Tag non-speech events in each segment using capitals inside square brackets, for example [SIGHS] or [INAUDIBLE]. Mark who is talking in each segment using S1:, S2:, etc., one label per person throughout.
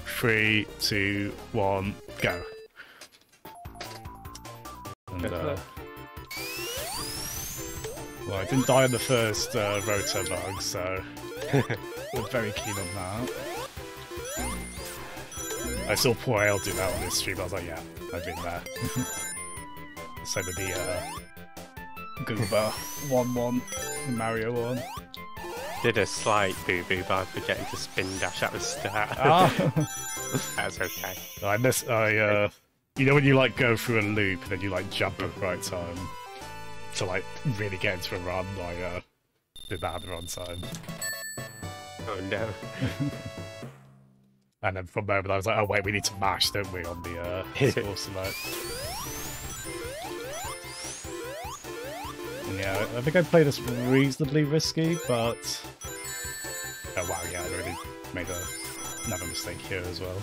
S1: Three, two, one, go. And, uh, well, I didn't die in the first uh, Motobug, so [LAUGHS] I'm very keen on that. I saw poor Ale do that on his stream. I was like, yeah, I've been there. [LAUGHS] Same with the uh, Goomba [LAUGHS] 1 1 Mario 1.
S2: Did a slight boo boo by forgetting to spin dash at the start. [LAUGHS]
S1: Ah. [LAUGHS]
S2: That's okay.
S1: I miss. I uh, you know when you like go through a loop and then you like jump at the right time to like really get into a run. I uh, did that at the wrong time,
S2: Oh no. [LAUGHS]
S1: and then from there, I was like, oh wait, we need to mash, don't we, on the uh, score select. Yeah, I think I played this reasonably risky, but oh wow, yeah, I really made a, another mistake here as well. [LAUGHS]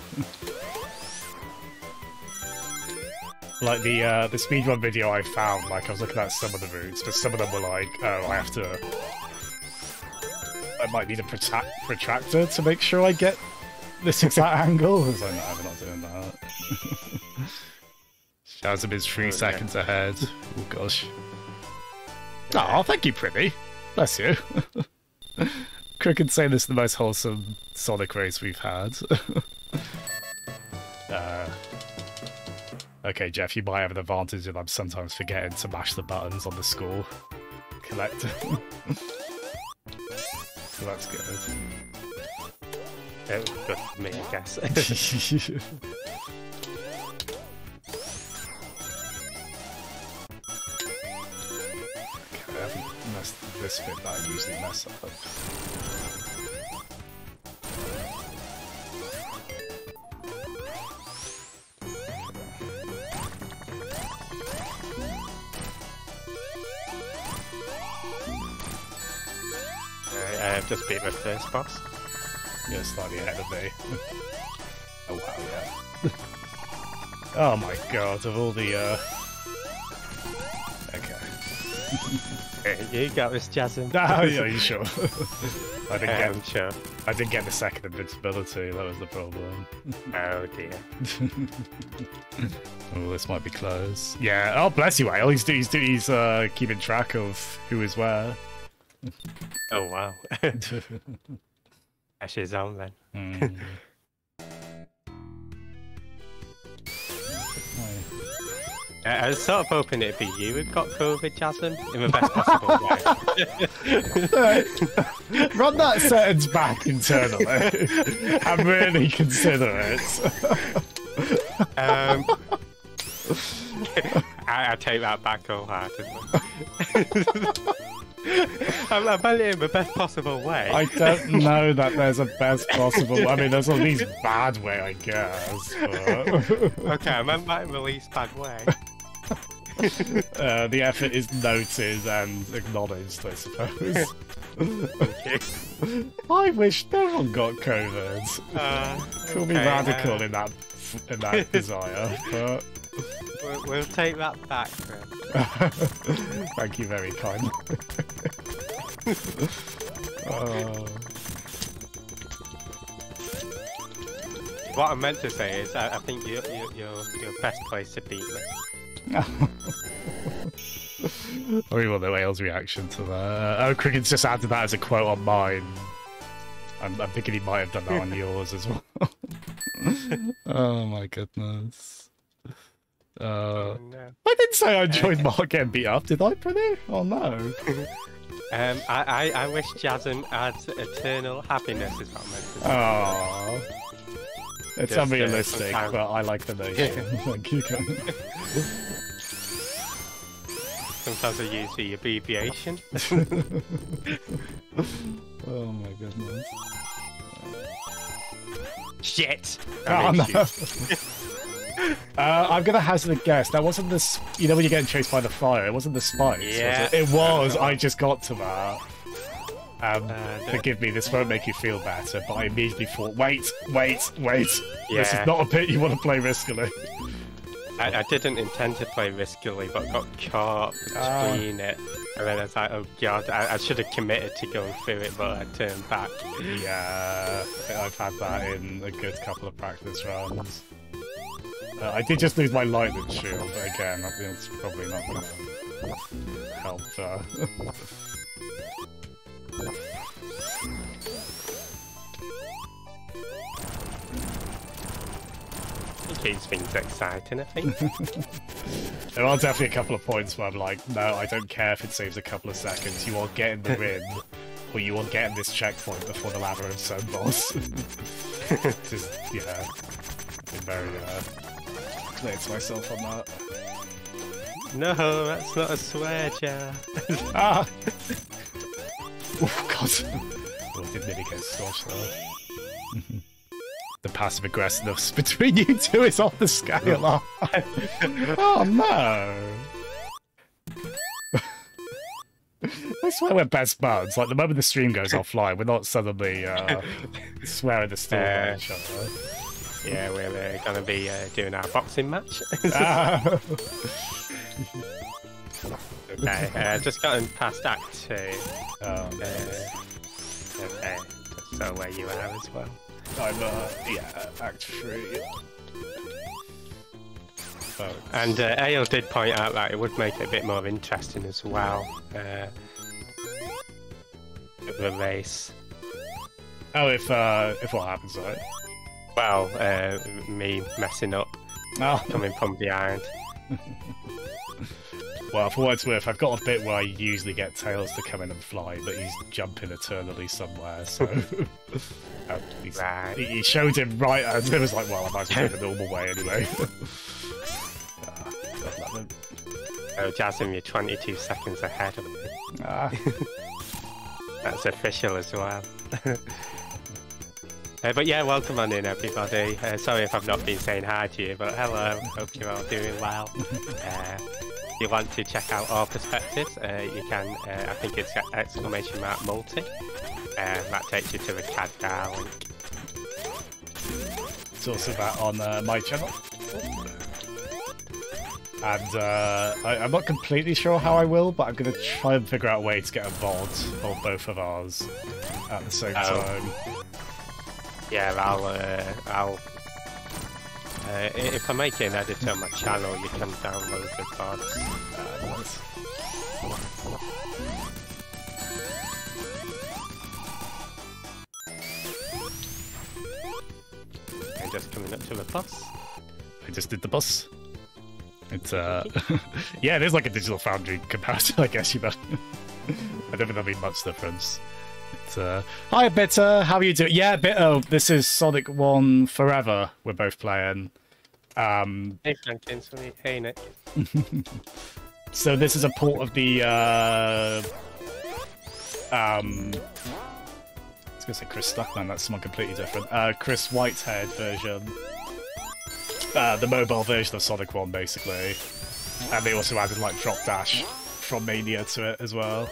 S1: like the uh, the speedrun video I found, like I was looking at some of the routes, but some of them were like, oh, I have to, I might need a protra- protractor to make sure I get this exact [LAUGHS] angle. I was like, no, we're not doing that. [LAUGHS] Jazzem is three
S2: Okay.
S1: seconds ahead. Oh gosh. Oh, thank you, Privy. Bless you. [LAUGHS] Cricket saying this is the most wholesome Sonic race we've had. [LAUGHS] uh, okay, Jeff, you might have an advantage in I'm sometimes forgetting to mash the buttons on the score collector. [LAUGHS] so that's good.
S2: It was good for me, I guess.
S1: I this bit that I usually mess up.
S2: I've just beat my first boss.
S1: You're slightly ahead of me. [LAUGHS] oh wow, yeah. [LAUGHS] oh my god, of all the uh Okay. [LAUGHS] [LAUGHS]
S2: Hey, You got this, Jasmine. [LAUGHS]
S1: Oh yeah, you sure? [LAUGHS] I didn't
S2: I'm
S1: get
S2: sure.
S1: I didn't get the second invincibility, that was the problem.
S2: Oh dear.
S1: oh, this might be close. Yeah, oh bless you, Ale. He's he's he's uh keeping track of who is where.
S2: Oh wow. Ashes on then.
S1: Hmm.
S2: I, I was sort of hoping it'd be you who got COVID, Jasmine, in the best possible way.
S1: Run that sentence back internally and really consider it.
S2: Um, [LAUGHS] I, I take that back wholeheartedly. [LAUGHS] [LAUGHS] I'm, I'm only in the best possible way.
S1: I don't [LAUGHS] know that there's a best possible. I mean, there's a least bad way, I guess. But,
S2: Okay, I meant in the least bad way. [LAUGHS]
S1: uh, the effort is noted and acknowledged, I suppose. I wish no one got COVID.
S2: Uh,
S1: Call me
S2: okay,
S1: radical
S2: uh,
S1: in that in that desire, but
S2: we'll, we'll take that back then. [LAUGHS]
S1: thank you very kind. [LAUGHS] oh.
S2: What I meant to say is, I, I think you, you, you're you're best place to beat me. [LAUGHS]
S1: I really want the whale's reaction to that. Oh, Cricket's just added that as a quote on mine. I'm, I'm thinking he might have done that on yours as well. oh my goodness. Uh,
S2: Oh, no.
S1: I didn't say I enjoyed [LAUGHS] Mark getting beat up, did I, Pretty? Oh no. [LAUGHS]
S2: Um, I, I, I wish Jasmine had eternal happiness, is what I meant to say.
S1: Oh. It's
S2: Just, uh,
S1: unrealistic, but I like the notion. [LAUGHS] Thank you.
S2: Sometimes I use the abbreviation.
S1: oh my goodness.
S2: Shit!
S1: Oh,
S2: I mean,
S1: no. Uh, I'm gonna hazard a guess. That wasn't the, you know, when you're getting chased by the fire. It wasn't the spikes. was
S2: Yeah.
S1: it? it was. I just got to that. Um,
S2: Uh,
S1: forgive me. This won't make you feel better, but I immediately thought, wait, wait, wait. This is not a bit you want to play riskily.
S2: I, I didn't intend to play riskily, but got caught
S1: Ah.
S2: between it. And then I was like, oh god, I, I should have committed to going through it, but I turned back.
S1: Yeah, I've had that in a good couple of practice rounds. Uh, I did just lose my lightning shield, but again, I think it's probably not going to help. Uh...
S2: It keeps things exciting, I think. [LAUGHS]
S1: There are definitely a couple of points where I'm like, no, I don't care if it saves a couple of seconds. You are getting the win, [LAUGHS] or you are getting this checkpoint before the Labyrinth Zone boss. Just, yeah, very uh, clear myself on that.
S2: no, that's not a swear jar. [LAUGHS]
S1: Ah! [LAUGHS] oh, God. Oh, did nearly get squashed there. [LAUGHS] the passive aggressiveness between you two is off the scale. oh, no! I swear we're best buds. Like, the moment the stream goes offline, we're not suddenly uh, swearing the storm at each other.
S2: Yeah, we're uh, going to be uh, doing our boxing match. [LAUGHS] [LAUGHS]
S1: Ah.
S2: okay, uh, just gotten past Act 2.
S1: Oh,
S2: Uh, okay, just so where you are as well.
S1: I'm, uh, yeah, Act 3. Oh,
S2: And uh, Ale did point out that it would make it a bit more interesting as well. Uh, the race.
S1: oh if, uh, if what happens, right?
S2: Well, uh, me messing up,
S1: Oh.
S2: coming from behind. [LAUGHS]
S1: Well, for what it's worth, I've got a bit where I usually get Tails to come in and fly, but he's jumping eternally somewhere, so... [LAUGHS] uh,
S2: Right.
S1: he, showed him right, and it was like, well, I might as well go the normal way anyway. Ah, God.
S2: So, Jasmine, you're 22 seconds ahead of me.
S1: Ah, [LAUGHS]
S2: That's official as well. Uh, but yeah, welcome on in, everybody. Uh, sorry if I've not been saying hi to you, but hello. Hope you're all doing well. [LAUGHS] Uh, if you want to check out our perspectives, uh, you can. Uh, I think it's exclamation mark multi. Uh, that takes you to the CAD link.
S1: it's also that on uh, my channel. And uh, I, I'm not completely sure how I will, but I'm going to try and figure out a way to get a VOD of both of ours at the same
S2: Oh.
S1: time.
S2: Yeah, I'll. Uh, I'll. Uh, if I make an edit on my channel, you can download the VODs.
S1: Uh.
S2: And just coming up to the bus.
S1: I just did the bus. It's uh, [LAUGHS] yeah, it is like a digital foundry [LAUGHS] comparison, I guess you know. [LAUGHS] I don't think there'll be much difference. It's, uh, hi, Bitter. How are you doing? Yeah, Bitter. Oh, this is Sonic One Forever. We're both playing. Um,
S2: Hey, Franklin, sorry. Hey, Nick. [LAUGHS]
S1: so this is a port of the uh, um, I was gonna say Chris Stuckman. That's someone completely different. Uh, Chris Whitehead version. Uh, the mobile version of Sonic One, basically. And they also added like drop dash from Mania to it as well.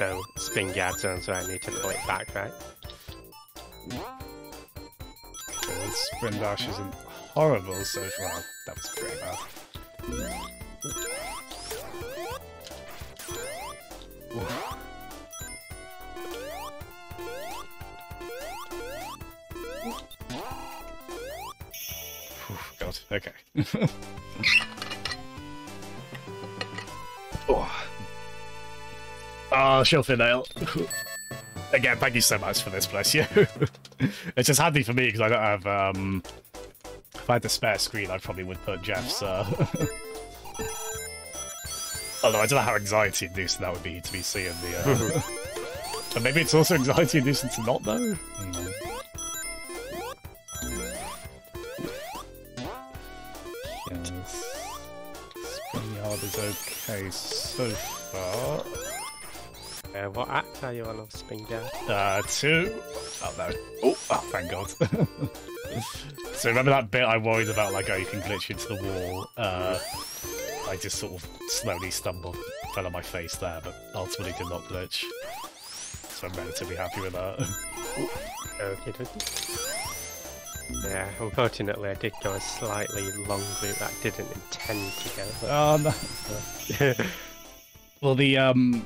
S2: So Spring Yard zone, so I need to pull it back, right?
S1: The sprint dash isn't horrible so far. That was pretty bad. God, okay. [LAUGHS] Oh, Shilfin Nail. Again, thank you so much for this, bless you. [LAUGHS] it's just handy for me because I don't have, um... If I had the spare screen, I probably would put Jeff's, [LAUGHS] uh... Although I don't know how anxiety-inducing that would be to be seeing the, uh... [LAUGHS] but maybe it's also anxiety-inducing to not know? Hmm. Yes. Spring yard is okay so far.
S2: Uh, what act are you on of Spring Yard?
S1: Uh, two. Oh no. Oh, oh thank God. [LAUGHS] so remember that bit I worried about, like, oh, you can glitch into the wall? Uh, I just sort of slowly stumbled, fell on my face there, but ultimately did not glitch. so I'm relatively happy with that. [LAUGHS]
S2: Okay, Yeah, unfortunately I did go a slightly long route that I didn't intend to go. But...
S1: Oh, no. [LAUGHS] well, the um,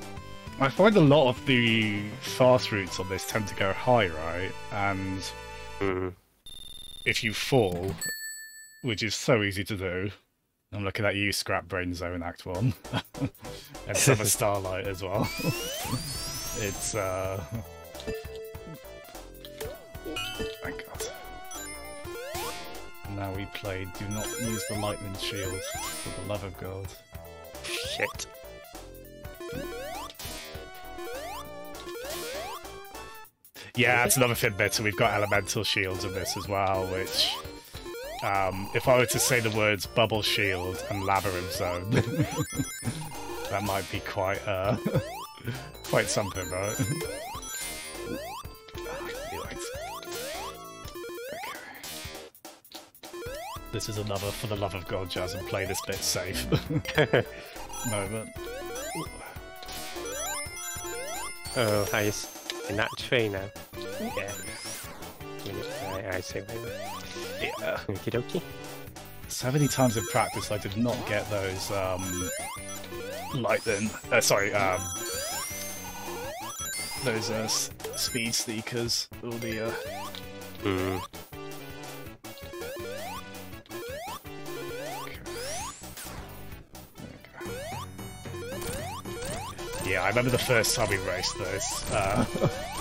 S1: I find a lot of the fast routes on this tend to go high, right? And
S2: mm.
S1: if you fall, which is so easy to do, I'm looking at you, Scrap Brain Zone Act 1. [LAUGHS] and Summer [LAUGHS] Starlight as well. it's, uh... Thank God. Now we play Do Not Use the Lightning Shield, for the love of God.
S2: Shit.
S1: Yeah, that's another Fitbit, so we've got elemental shields in this as well, which... Um, if I were to say the words Bubble Shield and Labyrinth Zone, [LAUGHS] that might be quite, uh, quite something, right? This is another, for the love of God, Jazz, and play this bit safe [LAUGHS] moment.
S2: Oh, nice in that tree now. Yeah. I, I see.
S1: Yeah.
S2: Okie dokie.
S1: So many times in practice I did not get those, um, lightning, uh, sorry, um, those, uh, speed sneakers, all the, uh...
S2: Mm.
S1: Yeah, I remember the first time we raced this. Uh, [LAUGHS]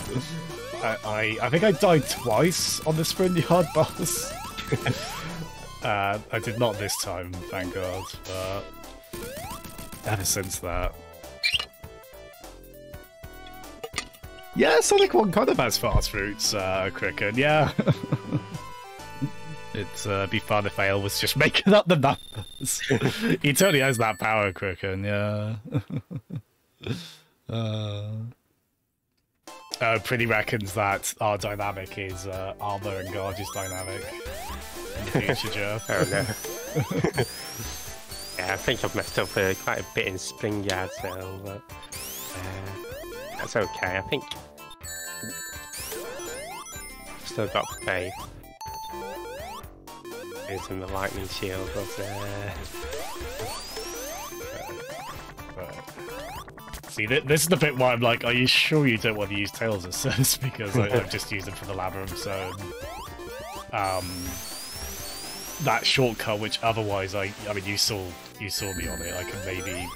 S1: I, I, I think I died twice on the yard [LAUGHS] boss. uh, I did not this time, thank God. But ever since that. Yeah, Sonic 1 kind of has fast routes, uh, Cricken, yeah. [LAUGHS] It'd uh, be fun if was just [LAUGHS] making up the numbers. he totally has that power, Cricken, yeah. Uh, uh, Pretty reckons that our dynamic is uh, Armor and Gorgeous dynamic future, Jeff. [LAUGHS]
S2: oh no. [LAUGHS] yeah, I think I've messed up uh, quite a bit in Spring Yard, so but, uh, that's okay. I think still got faith. Using the lightning shield was uh,
S1: See, th this is the bit where I'm like, are you sure you don't want to use Tails Assist? [LAUGHS] because I, have just used it for the Labyrinth Zone. Um, that shortcut, which otherwise I, I mean, you saw, you saw me on it. I can maybe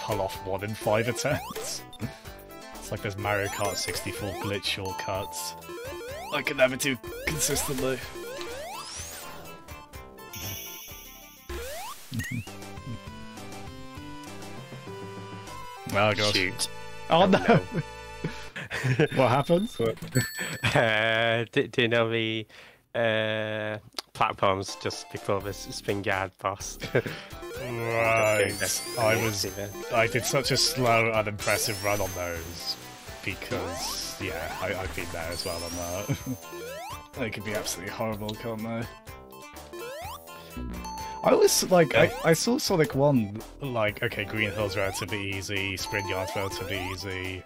S1: pull off one in five attempts. [LAUGHS] it's like there's Mario Kart 64 glitch shortcuts. I can never do consistently. [LAUGHS] Oh god.
S2: Shoot.
S1: Oh, no. no. [LAUGHS] what happened? [LAUGHS]
S2: Uh, do, do, you know the uh, platforms just before the spring yard boss? [LAUGHS]
S1: right. I was. I did such a slow, unimpressive run on those because, yeah, I, have been there as well on that. they can be absolutely horrible, can't they? I always like I, I saw Sonic One like okay, Green Hill's relatively easy, Spring Yard's relatively easy,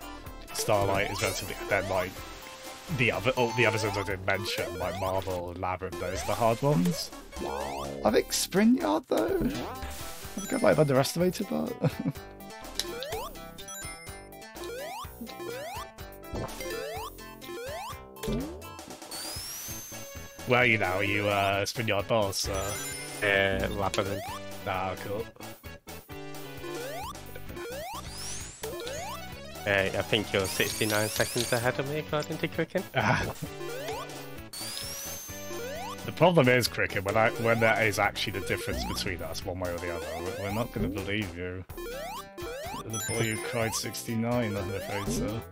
S1: Starlight is relatively then like the other oh, the other zones I didn't mention, like Marble and Labyrinth, those are the hard ones. I think Spring Yard though. I think I might have underestimated that. Where are you now? Are you uh Spring Yard boss? Uh...
S2: Uh, Labyrinth.
S1: Ah, cool.
S2: Uh, I think you're 69 seconds ahead of me, according to Cricken. [LAUGHS]
S1: the problem is, Cricket, when I when there is actually the difference between us, one way or the other, we're not going to believe you. The boy who cried 69, I'm afraid so.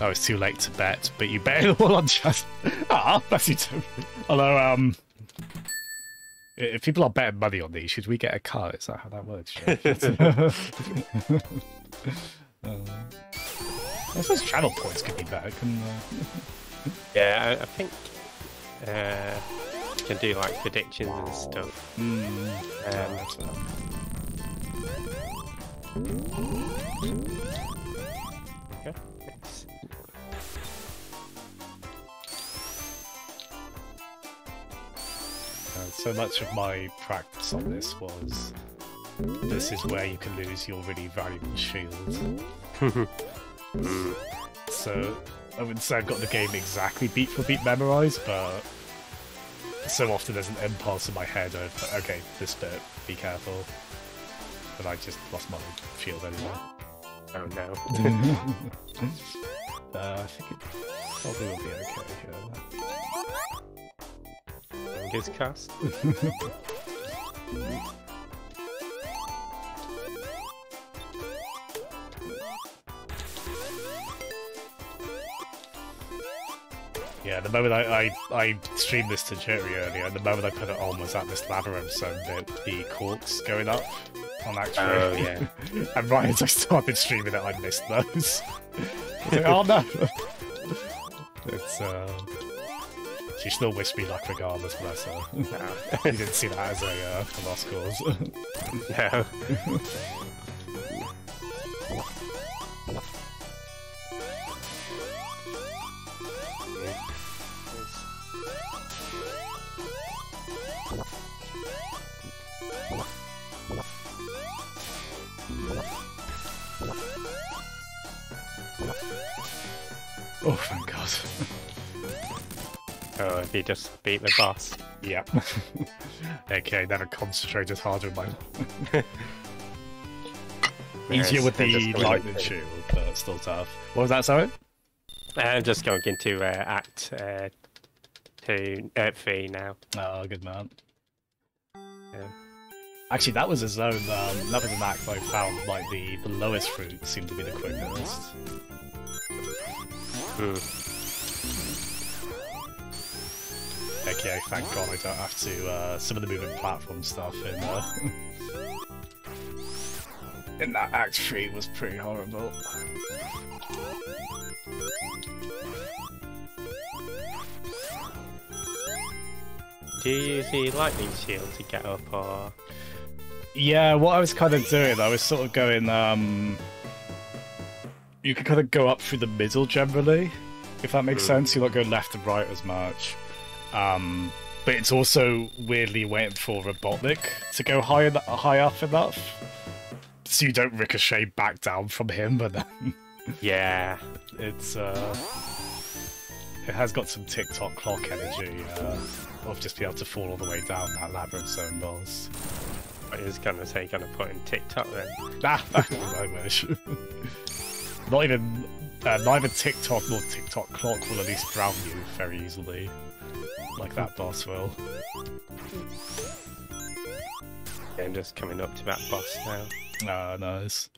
S1: Oh, it's too late to bet, but you bet it all on just. Ah, bless you too. Although, um, if people are betting money on these, should we get a cut? Is that how that works? [LAUGHS] uh, I suppose channel points could be better, couldn't
S2: Yeah, I, I think uh, you can do like predictions and stuff.
S1: Mm.
S2: Um.
S1: So much of my practice on this was this is where you can lose your really valuable shield. [LAUGHS] So I wouldn't say I've got the game exactly beat for beat memorized, but so often there's an impulse in my head of okay, this bit, be careful. And I just lost my shield anyway.
S2: oh no. [LAUGHS]
S1: Uh, I think it probably will be okay here.
S2: Fingers cast. [LAUGHS]
S1: Yeah, the moment I, I, I streamed this to Jerry earlier, the moment I put it on was at this labyrinth zone bit, the corks going up on Act
S2: Oh,
S1: three.
S2: yeah. [LAUGHS]
S1: and right as I started streaming it, I missed those. [LAUGHS] I like, oh no! it's, uh... She still wished me luck regardless, bless her. [LAUGHS]
S2: No.
S1: you didn't see that as a, uh, a lost cause. [LAUGHS]
S2: no. You just beat the boss.
S1: Yep. [LAUGHS] okay, never concentrated harder in my [LAUGHS] Easier with the lightning shield, but still tough. What was that, sorry?
S2: I'm just going into uh, Act uh, two, uh, three now.
S1: Oh, good man.
S2: Yeah.
S1: Actually, that was a zone, um, that was an act I found, like, the, the lowest fruit seemed to be the quickest.
S2: Hmm.
S1: Okay, thank god I don't have to, uh, some of the moving platform stuff in, uh, [LAUGHS] in that Act 3 was pretty horrible.
S2: Do you use the lightning shield to get up, or
S1: Yeah, what I was kind of doing, I was sort of going, um... You can kind of go up through the middle generally, if that makes
S2: Mm.
S1: sense. You don't go left and right as much. Um, but it's also weirdly waiting for Robotnik to go high, en- high up enough, so you don't ricochet back down from him, but then [LAUGHS]
S2: yeah?
S1: it's, uh... It has got some Tick Tock Clock energy, uh, of just being able to fall all the way down that labyrinth zone boss.
S2: I was gonna say, gonna put in TikTok then.
S1: Nah, [LAUGHS] I wish. [LAUGHS] Not even, uh, neither TikTok nor Tick Tock Clock will at least drown you very easily, like that boss will.
S2: Yeah, I'm just coming up to that boss now.
S1: Ah, nice.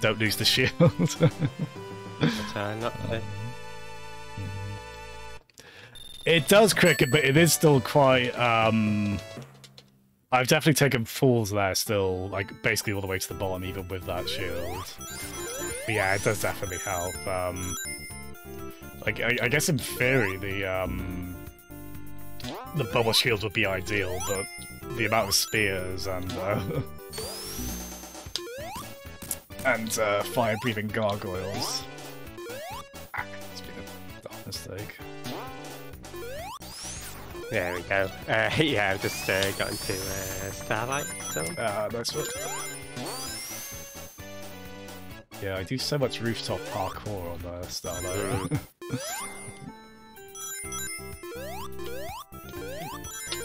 S1: Don't lose the shield.
S2: But, uh, not [LAUGHS] the...
S1: it does cricket, but it is still quite. um... I've definitely taken falls there still, like basically all the way to the bottom, even with that shield. But yeah, it does definitely help. Um, like I, I guess in theory, the um, the bubble shield would be ideal, but the amount of spears and uh, [LAUGHS] and uh, fire-breathing gargoyles. Ah, it's been a dumb mistake.
S2: There we go. [LAUGHS] Uh, yeah, I've just uh, got into uh, Starlight So.
S1: Ah, nice one. Yeah, I do so much rooftop parkour on uh, Starlight. [LAUGHS]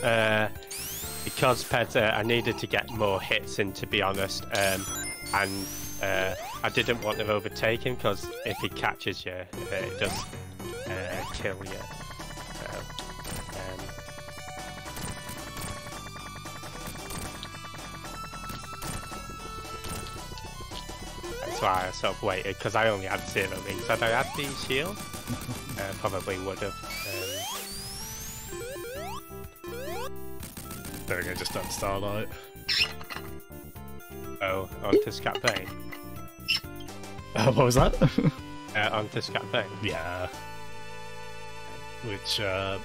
S2: Uh, because Pet, uh, I needed to get more hits in, to be honest, um, and uh, I didn't want to overtake him because if he catches you, it does uh, kill you. Um, that's why I sort of waited because I only had zero rings. Had I had the shield, uh, probably would have. Um,
S1: there we go, just done Starlight.
S2: Oh, onto Scrap Brain. [LAUGHS]
S1: Uh, what was that? [LAUGHS]
S2: Uh, onto Scrap Brain.
S1: yeah. Which, uh,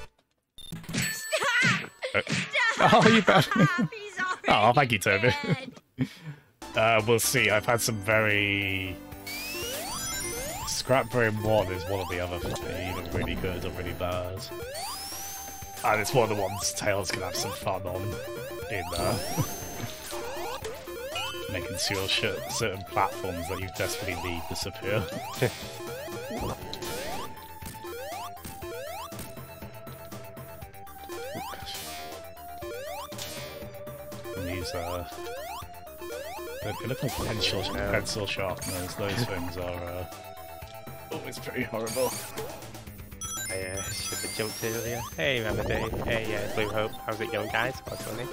S1: [LAUGHS] Oh, you bet.
S3: He's
S1: Oh, thank you, Toby. Uh, we'll see. I've had some very. Scrap Brain 1 is one of the other either really good or really bad. And it's one of the ones Tails can have some fun on in uh, [LAUGHS] making sure certain platforms that you desperately need disappear. [LAUGHS] and these uh they they look like pencil, pencil sharpeners. Those things are uh, always pretty horrible.
S2: I uh, should have jumped earlier. Hey, Remedy. Hey, uh, Blue Hope. How's it going, guys? What's running?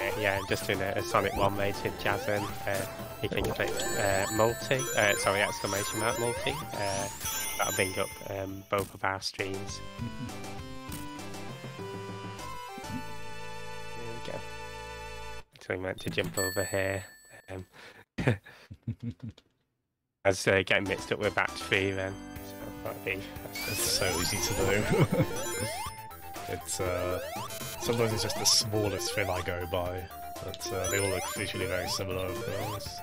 S2: Uh, yeah, I'm just doing a, a Sonic 1 raid with Jazzem. Uh, you can click uh, multi, uh, sorry, exclamation mark multi. Uh, that'll bring up um, both of our streams. There we go. So we meant to jump over here. Um, [LAUGHS] Was uh, getting mixed up with batch 3 then. So be
S1: It's so easy to do. [LAUGHS] it's uh, sometimes it's just the smallest thing I go by, but uh, they all look visually very similar, of course.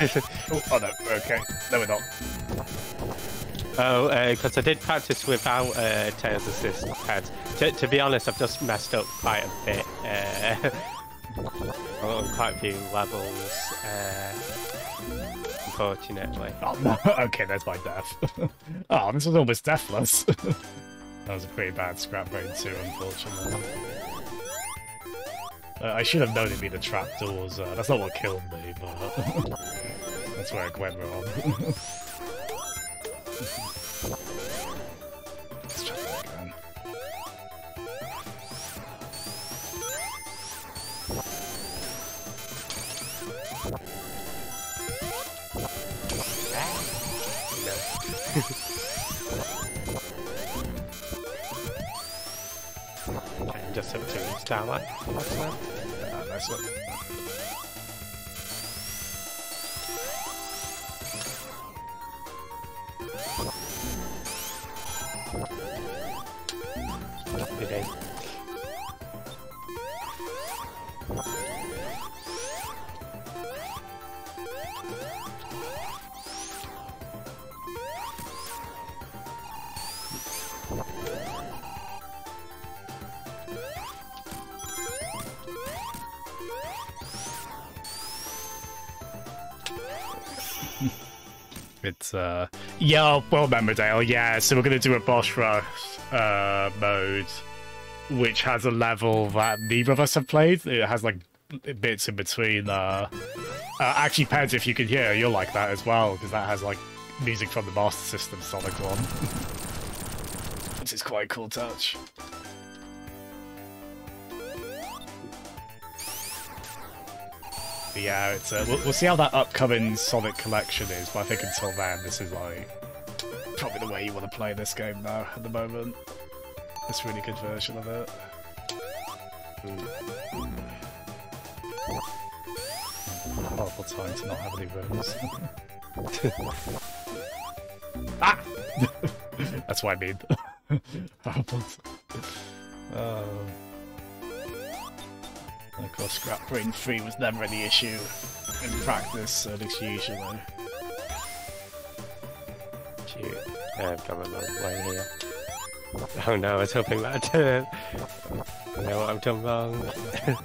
S1: Oh, oh no, okay. No, we're not.
S2: Oh, because I did practice without uh, Tails Assist pads. To, to be honest, I've just messed up quite a bit uh, [LAUGHS] on quite a few levels, uh, unfortunately.
S1: Oh no, [LAUGHS] okay, there's my death. [LAUGHS] oh, this was almost deathless. that was a pretty bad scrap brain too, unfortunately. Uh, I should have known it'd be the trapdoors. Uh, that's not what killed me, but that's where it went wrong. Let's try that again.
S2: Okay, just up to Starlight. What's that?
S1: Ah, nice one. It's uh yeah, well remember Dale, yeah, so we're gonna do a boss rush uh mode which has a level that neither of us have played. It has like bits in between uh, uh actually Peds if you can hear, you'll like that as well, because that has like music from the Master System Sonic 1. [LAUGHS] Which is quite a cool touch. Yeah, it's uh, we'll, we'll see how that upcoming Sonic collection is, but I think until then, this is like probably the way you want to play this game now at the moment. A really good version of it. Horrible time to not have any rooms. [LAUGHS] ah! [LAUGHS] That's what I mean. [LAUGHS] Horrible. Oh. And of course, Scrap Brain 3 was never any issue in practice, at least usually.
S2: Shoot. Uh, I've way here. Oh no, I was hoping that uh, I know what I've done wrong. [LAUGHS]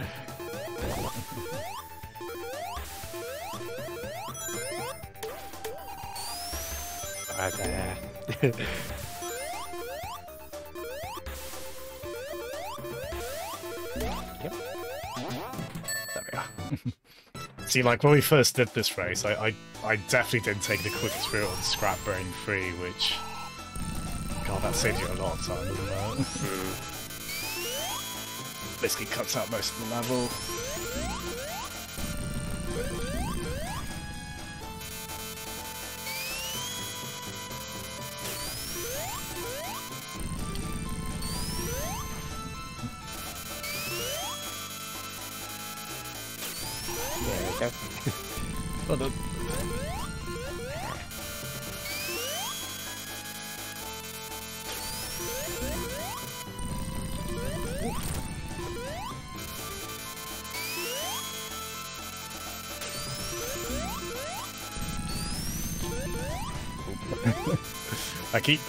S2: there. [LAUGHS]
S1: See, like when we first did this race, I, I, I definitely didn't take the quickest route on Scrap Brain 3, which. God, that saves you a lot of time, doesn't it? Hmm. Basically cuts out most of the level.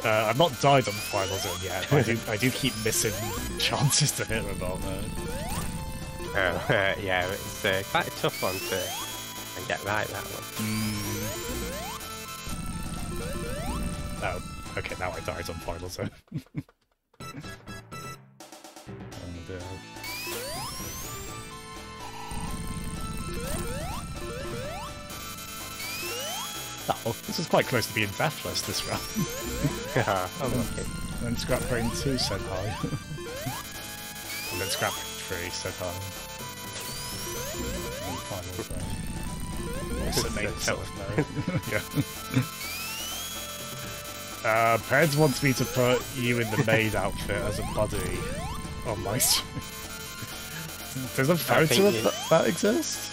S1: Uh, I've not died on the Final Zone yet. I do. I do keep missing chances to hit them on there.
S2: Oh, [LAUGHS] yeah, it's uh, quite a tough one to get right, that one.
S1: Mm. Oh, okay, now I died on Final Zone. Oh, this is quite close to being deathless this round. [LAUGHS]
S2: yeah, okay.
S1: And then Scrap Brain 2 said hi. [LAUGHS] and then Scrap Brain 3 said hi. And Final Zone. Also made himself [LAUGHS] yeah. uh, Peds wants me to put you in the maid outfit as a buddy on my stream. Does a photo of that, that exist?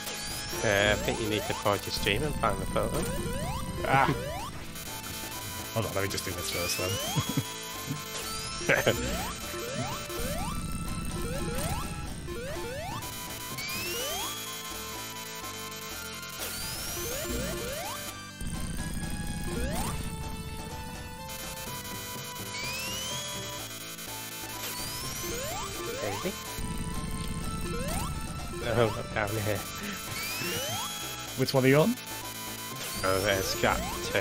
S2: Uh, I think you need to pause your stream and find the photo.
S1: Ah. Hold on, let me just do this first then.
S2: Maybe. Oh, down here.
S1: Which one are you on?
S2: Oh, there's Scrap 2.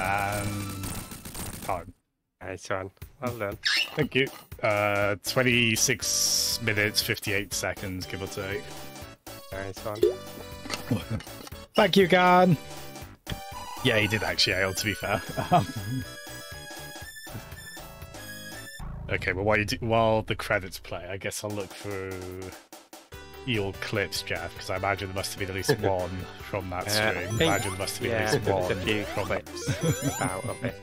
S1: And time.
S2: Nice one. Well done.
S1: Thank you. Uh, 26 minutes, 58 seconds, give or take.
S2: Nice one.
S1: Thank you, Gan. Yeah, he did actually ale, to be fair. Um, okay, well, while, you do, while the credits play, I guess I'll look through your clips, Jeff, because I imagine there must have been at least [LAUGHS] one from that
S2: Uh,
S1: stream.
S2: I
S1: I
S2: think-
S1: imagine there must have been
S2: Yeah,
S1: at least one
S2: a few
S1: from
S2: clips out of it.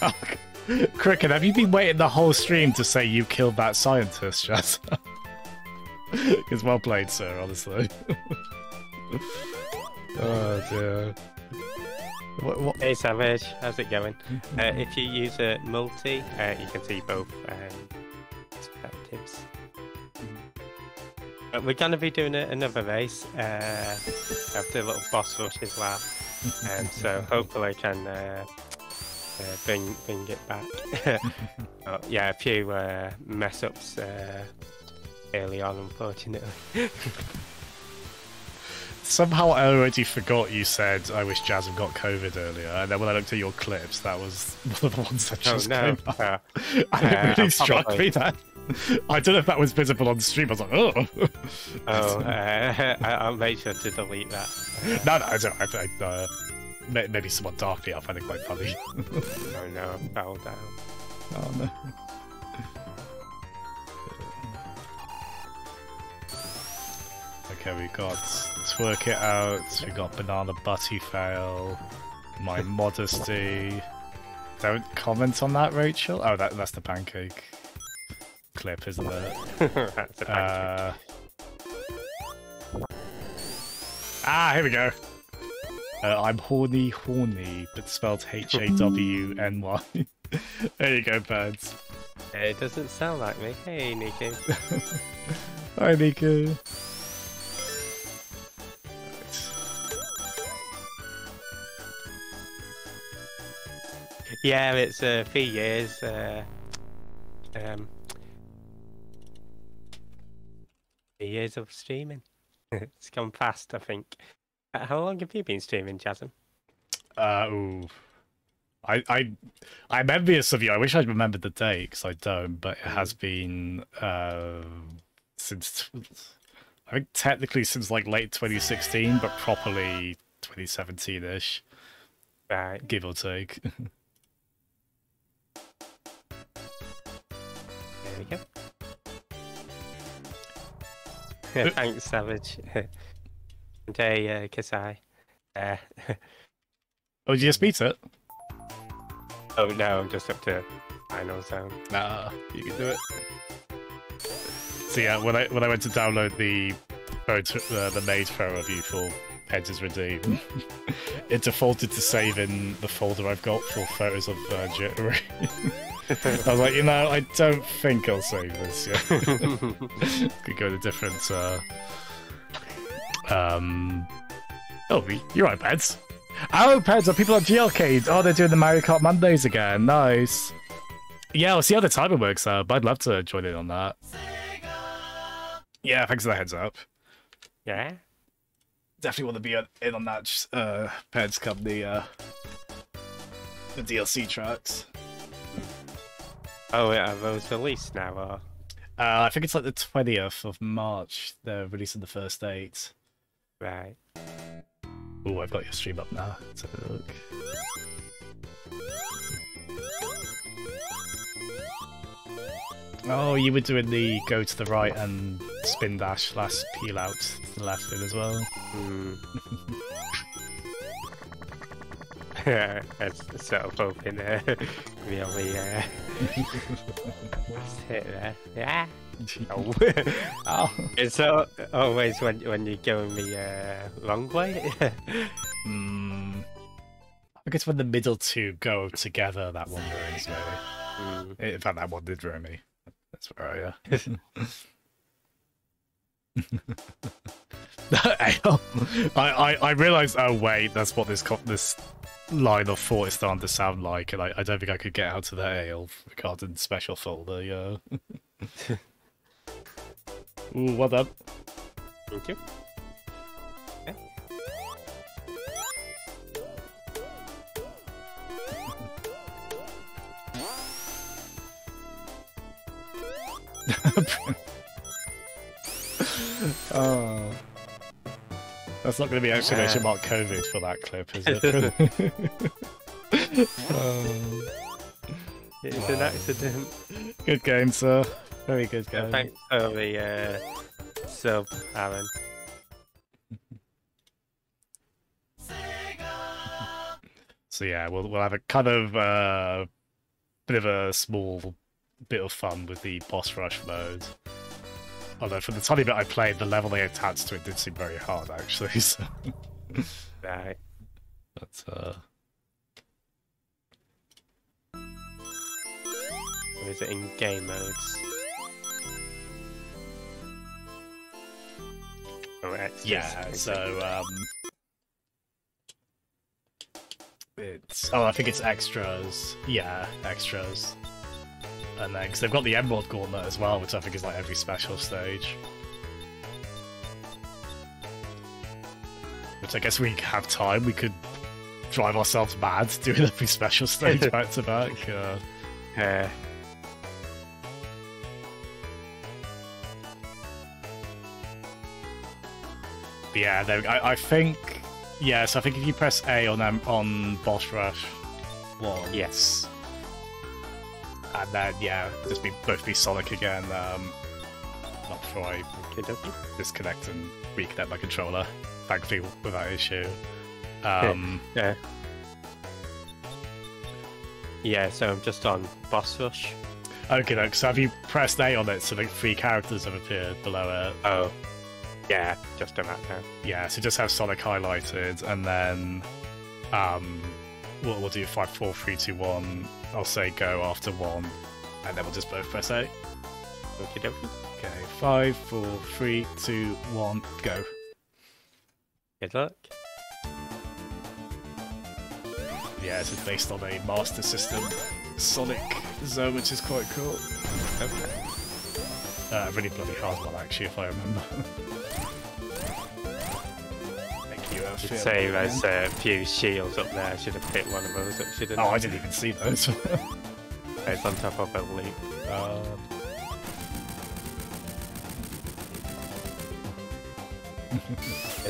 S2: [LAUGHS]
S1: Cricket, have you been waiting the whole stream to say you killed that scientist, Jazz? It's [LAUGHS] well played, sir, honestly. oh, dear. What, what?
S2: Hey Savage, how's it going? Uh, if you use a multi, uh, you can see both um, perspectives. But we're going to be doing a, another race uh, after a little boss rush as well. Um, so hopefully I can uh, uh, bring bring it back. [LAUGHS] but yeah, a few uh, mess ups uh, early on, unfortunately. [LAUGHS]
S1: Somehow I already forgot you said I wish Jazz had got COVID earlier, and then when I looked at your clips, that was [LAUGHS] one of the ones that
S2: Oh
S1: just
S2: no!
S1: came up.
S2: Uh, [LAUGHS]
S1: And it really struck
S2: probably-
S1: me that. [LAUGHS] I don't know if that was visible on stream. I was like, oh.
S2: oh, uh, I'll make sure to delete that.
S1: no, no, I don't. I, I, uh, may- maybe someone darked me up. I find it quite funny.
S2: Oh no, fell down.
S1: Oh no. Okay, we got Twerk It Out, we got Banana Butty Fail, My [LAUGHS] Modesty. Don't comment on that, Rachel. Oh, that, that's the pancake clip, isn't it? [LAUGHS]
S2: That's a pancake.
S1: Uh... Ah, here we go. Uh, I'm horny, horny, but spelled H A W N Y. [LAUGHS] there you go, birds.
S2: It doesn't sound like me. Hey, Nico.
S1: Hi, Nico.
S2: Yeah, it's a few years. Uh, um, three years of streaming. [LAUGHS] it's gone fast, I think. Uh, How long have you been streaming, Jasmine?
S1: Uh, ooh. I, I, I'm envious of you. I wish I remembered the date because I don't, but it has been uh, since I think technically since like late 2016, but properly 2017ish,
S2: Right.
S1: give or take. [LAUGHS]
S2: we go. [LAUGHS] Thanks, Savage. [LAUGHS] Day, uh, Kasai. Uh, [LAUGHS]
S1: Oh, did you just beat it?
S2: Oh no, I'm just up to final zone.
S1: Nah, you can do it. So yeah, when I when I went to download the photo, uh, the maid photo of you for Peds Redeem, it defaulted to save in the folder I've got for photos of uh, Jittery. I was like, you know, I don't think I'll save this. Yeah, [LAUGHS] could go to different. Uh... Um. Oh, you're right, Peds. Oh, Peds, are people at G Arcade? Oh, they're doing the Mario Kart Mondays again. Nice. Yeah, I'll see how the timing works out, but I'd love to join in on that. Yeah, thanks for the heads up.
S2: Yeah.
S1: Definitely want to be in on that uh, Peds company, uh, the DLC tracks.
S2: Oh, yeah, are those released now, or?
S1: Uh, I think it's like the 20th of March. They're releasing the first date.
S2: Right.
S1: Oh, I've got your stream up now. Let's have a look. Oh, you were doing the go to the right and spin dash last peel out to the left in as well.
S2: Hmm. yeah, [LAUGHS] it's sort of hoping uh, [LAUGHS] really uh, hit there. Yeah. [LAUGHS]
S1: Oh. oh.
S2: It's uh, always when when you're going the uh, wrong way. [LAUGHS]
S1: mm. I guess when the middle two go together, that one ruins me. Mm. In fact, that one did ruin me. That's where I. Uh... [LAUGHS] [LAUGHS] I, I I realized. Oh wait, that's what this this line of thought is starting to sound like, and I, I don't think I could get out of that ale regarding special folder. Yeah. [LAUGHS] Ooh, what up?
S2: Thank you. [LAUGHS] [LAUGHS]
S1: oh. That's not going to be exclamation mark COVID for that clip, is it? [LAUGHS] [LAUGHS]
S2: oh. It's an accident.
S1: Good game, sir. Very good game.
S2: thanks for the uh, sub, Aaron.
S1: So yeah, we'll we'll have a kind of uh, bit of a small bit of fun with the boss rush mode. Although for the tiny bit I played, the level they attached to it did seem very hard actually. [LAUGHS] So.
S2: right.
S1: But uh.
S2: Or is it in game modes? Or extras,
S1: yeah, so um it's oh I think it's extras. Yeah, extras. And then because they've got the Emerald Gauntlet as well, which I think is like every special stage. Which I guess we have time, we could drive ourselves mad [LAUGHS] doing every special stage [LAUGHS] back to back. Uh,
S2: yeah.
S1: yeah, there, I, I think yeah. So I think if you press A on um, on Boss Rush one,
S2: yes,
S1: and then yeah, just be both be Sonic again. Um, not before I disconnect and reconnect my controller. Thankfully, without issue. Um,
S2: yeah. Yeah, so I'm just on Boss Rush.
S1: Okay, then, so have you pressed A on it so the three characters have appeared below it?
S2: Oh. Yeah, just done that now.
S1: Yeah, so just have Sonic highlighted, and then um, we'll, we'll do 5, 4, 3, 2, 1. I'll say go after 1, and then we'll just both press A.
S2: Dokie.
S1: Okay, 5, 4, 3, 2, 1, go.
S2: Good luck.
S1: Yeah, this is based on a Master System Sonic Zone, which is quite cool.
S2: Okay.
S1: Uh, really bloody hard one, actually, if I remember. [LAUGHS] Uh,
S2: say there's a few shields up there. I should have picked one of those up, shouldn't
S1: Oh, I didn't even see those. [LAUGHS]
S2: it's on top of a leap.
S1: Um...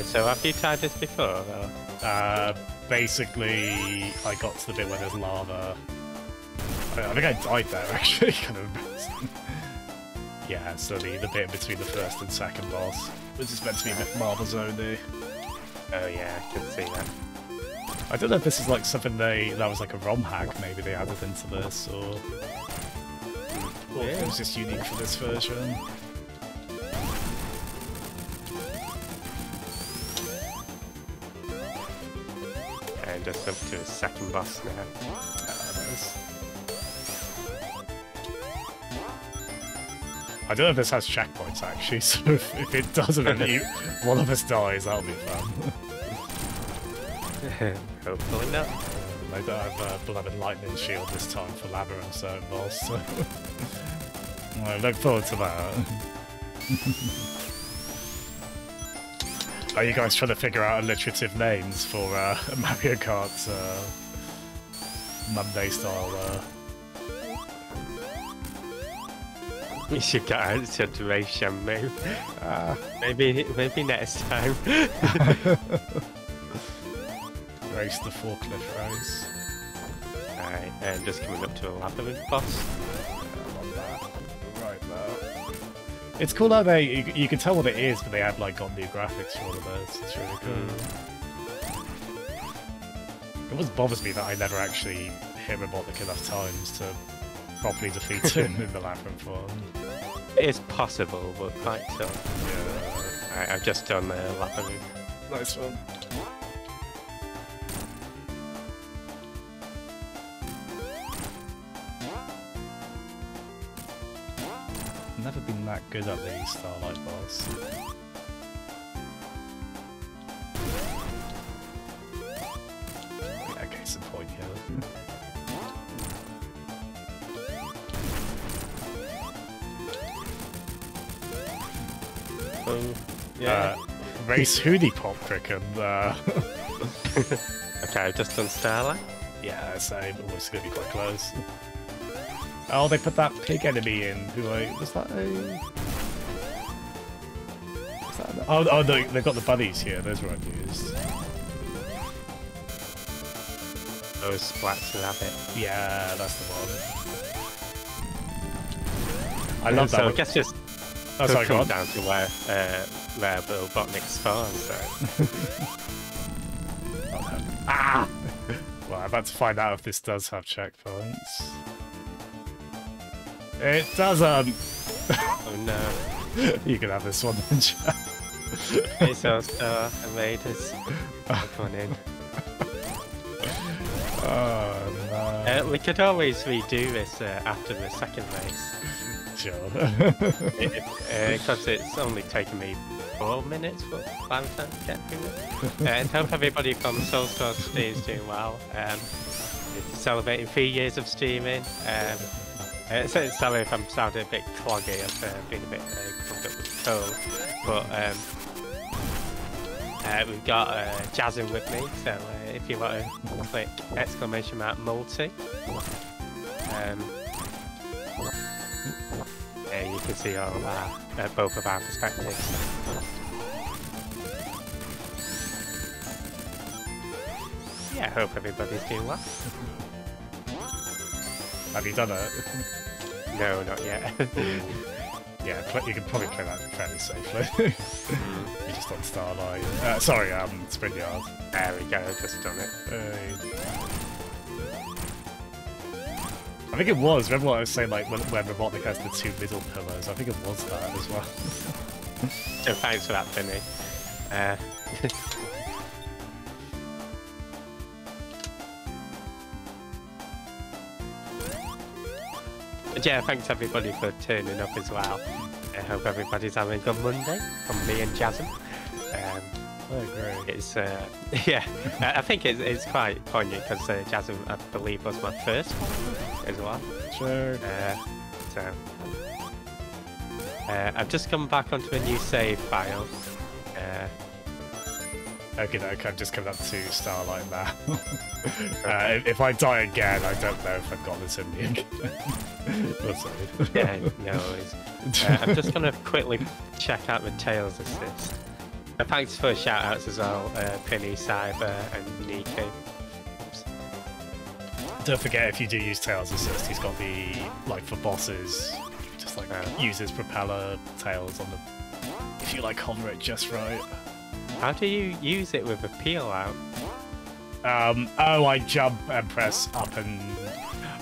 S2: so have you tried this before? Or?
S1: Uh, basically, I got to the bit where there's lava. I, think I died there, [LAUGHS] actually, kind of. yeah, so the, the bit between the first and second boss, which is meant to be a bit Marble Zone
S2: Oh yeah, I can see that.
S1: I don't know if this is like something they that was like a ROM hack maybe they added into this or, or if it was just unique for this version.
S2: And just up to a second boss now.
S1: Ah, nice. I don't know if this has checkpoints actually, [LAUGHS] so if, if it doesn't and you, one of us dies, that'll be fun. [LAUGHS]
S2: Hopefully not.
S1: I don't have a Beloved Lightning Shield this time for Labyrinth Zone boss, [LAUGHS] so... I look forward to that. Are you guys trying to figure out alliterative names for uh, Mario Kart uh, Monday [LAUGHS] Uh...
S2: Should get out to duration move.
S1: Ah,
S2: Maybe maybe next time. [LAUGHS]
S1: race the forklift race.
S2: Alright, and just coming up to a labyrinth boss.
S1: Yeah, I love that. Right there. It's cool how they you, you can tell what it is, but they have like got new graphics for all of those. It's really cool. It always bothers me that I never actually hit Robotnik enough times to properly defeat him [LAUGHS] in the labyrinth one.
S2: It is possible, but quite tough.
S1: Yeah.
S2: Alright, I've just done the labyrinth.
S1: Nice one. Never been that good at the Starlight boss. Race Hootie Pop Cricken. Uh, [LAUGHS]
S2: okay, I've just done Starlight.
S1: yeah, same. Oh, it's gonna be quite close. Oh, they put that pig enemy in. Who I was that a? Was that a... Oh, oh, no, they've got the buddies here. Those were unused.
S2: Those splats rabbit.
S1: Yeah, that's the one. I love that.
S2: so I guess just
S1: Oh, sorry, go
S2: come
S1: on.
S2: down to where uh, where Robotnik spawns. So
S1: Oh, [LAUGHS] no. Ah! well, I'm about to find out if this does have checkpoints. It doesn't.
S2: oh no, [LAUGHS]
S1: you can have this one then, chat.
S2: it's our star and Raiders. Come on in. [LAUGHS]
S1: Oh no.
S2: Uh, we could always redo this uh, after the second race.
S1: Sure.
S2: because it's only taken me four minutes for it. Uh, and hope everybody from Soul Squad is doing well. Um, celebrating three years of streaming. Um, uh, so sorry if I'm sounding a bit cloggy. I've uh, been a bit uh, cold, but um, uh, we've got uh, Jazzem with me. So uh, if you want to click exclamation mark multi. Um, you can see our, uh, both of our perspectives. Yeah, I hope everybody's doing well. [LAUGHS]
S1: have you done it? [LAUGHS]
S2: No, not yet. [LAUGHS]
S1: yeah, you can probably play that fairly safely. You're just on Starlight. Uh, sorry, um, Spring Yard.
S2: there we go, just done it.
S1: Uh, I think it was. Remember what I was saying, like when, when Robotnik has the two middle pillars? I think it was that as well.
S2: So thanks for that, Finny. Uh, [LAUGHS] yeah, thanks everybody for turning up as well. I hope everybody's having a good Monday from me and Jazzem. Um,
S1: oh, great.
S2: It's uh, [LAUGHS] yeah, I I think it's, it's quite poignant because uh, Jazzem, I believe, was my first one as well.
S1: Sure.
S2: Uh, so uh, I've just come back onto a new save file. Uh,
S1: Okay, no, okay, I've just come up to Starlight now. [LAUGHS] uh, if, I die again, I don't know if I've got this in me again. [LAUGHS] Oh,
S2: yeah, no worries. Uh, I'm just gonna quickly check out the Tails assist. Uh, thanks for shout outs as well, uh, Penny, Cyber, and Nico.
S1: Don't forget if you do use Tails Assist, he's got the like for bosses, just like
S2: Uh.
S1: uses propeller tails on the. If you like hover it just right.
S2: How do you use it with a peel out?
S1: Um, oh, I jump and press up and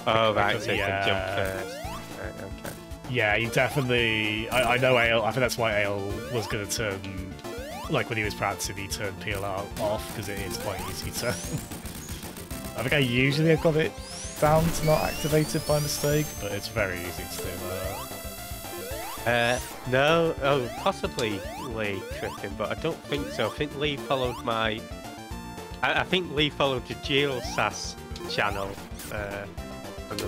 S2: Oh, right, so you
S1: Yeah.
S2: can jump first. Right, okay.
S1: yeah, you definitely. I, I know Ale. I think that's why Ale was gonna turn, like when he was practicing, he turned peel out off because it is quite easy to. [LAUGHS] I think I usually have got it down to not activated by mistake, but it's very easy to do that.
S2: Uh, no, oh, possibly Lee Crippen, but I don't think so. I think Lee followed my. I, I think Lee followed the Geo Sass channel uh, on the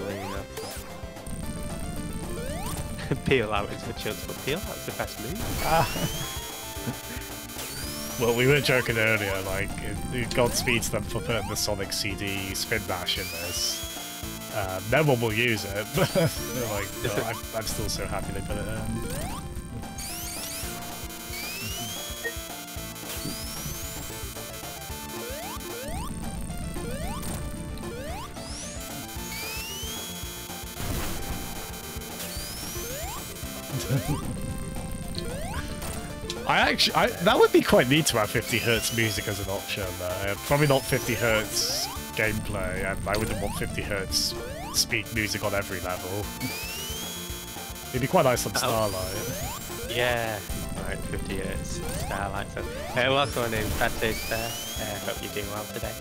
S2: [LAUGHS] peel out is the chance, but peel out's the best move. [LAUGHS]
S1: Well, we were joking earlier, like, it- it Godspeed them for putting the Sonic CD spin dash in this. Uh, no one will use it, [LAUGHS] but like, well, [LAUGHS] I'm, I'm still so happy they put it in. [LAUGHS] I actually, I, that would be quite neat to have 50 hertz music as an option. Uh, probably not 50 hertz gameplay, and I wouldn't want 50 hertz speed music on every level. It'd be quite nice on Starlight.
S2: Yeah, right, 50 hertz Starlight. So, uh, what's going on, Patrick? Uh, uh, hope you're doing well today.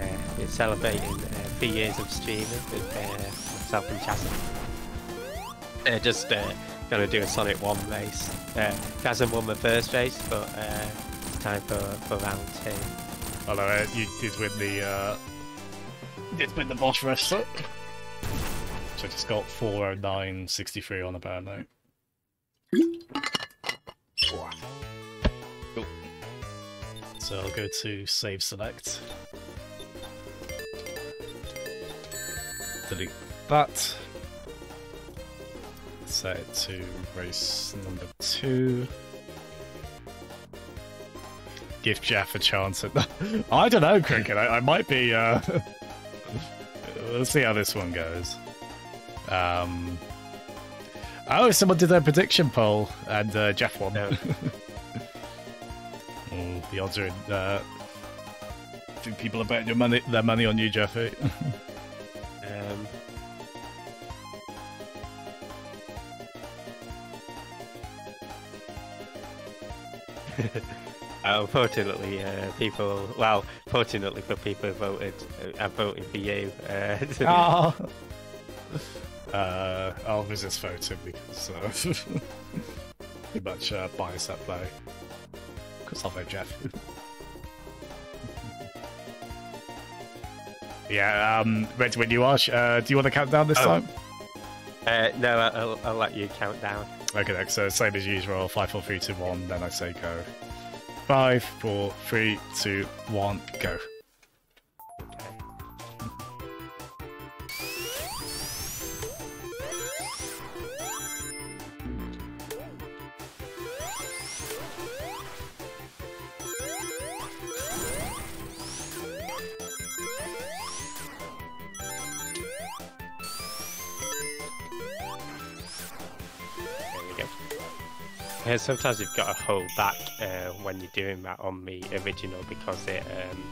S2: Uh, we're celebrating uh, three years of streaming with uh, myself and Jazzem. Uh, just uh, gonna do a Sonic 1 race. Uh, Jazzem won the first race, but uh, time for, for round two.
S1: Although uh, you did win the, uh, did win the boss wrestler. So I just got 409.63 on apparently. Cool. So I'll go to save select. Delete that. Set it to race number two. Give Jeff a chance at that. [LAUGHS] I don't know, Cricket. I, I might be. Uh... [LAUGHS] Let's see how this one goes. Um. Oh, someone did their prediction poll, and uh, Jeff won.
S2: No.
S1: Oh, [LAUGHS] the odds are in. Uh... I think people are betting your money, their money on you, Jeffy. [LAUGHS]
S2: Unfortunately, uh, people. Well, fortunately for people who voted, uh, I'm voting for you. Uh, [LAUGHS]
S1: oh. Uh, I'll resist voting because uh, [LAUGHS] too much uh, bias at play. Because I'll vote Jeff. yeah, um, ready when you are. Uh, do you want to count down this
S2: Oh.
S1: time?
S2: uh, no, I'll, I'll let you count down.
S1: Okay, so same as usual. Five, four, three, two, one. Then I say go. Five, four, three, two, one, go.
S2: Yeah, sometimes you've got to hold back uh, when you're doing that on the original because it um,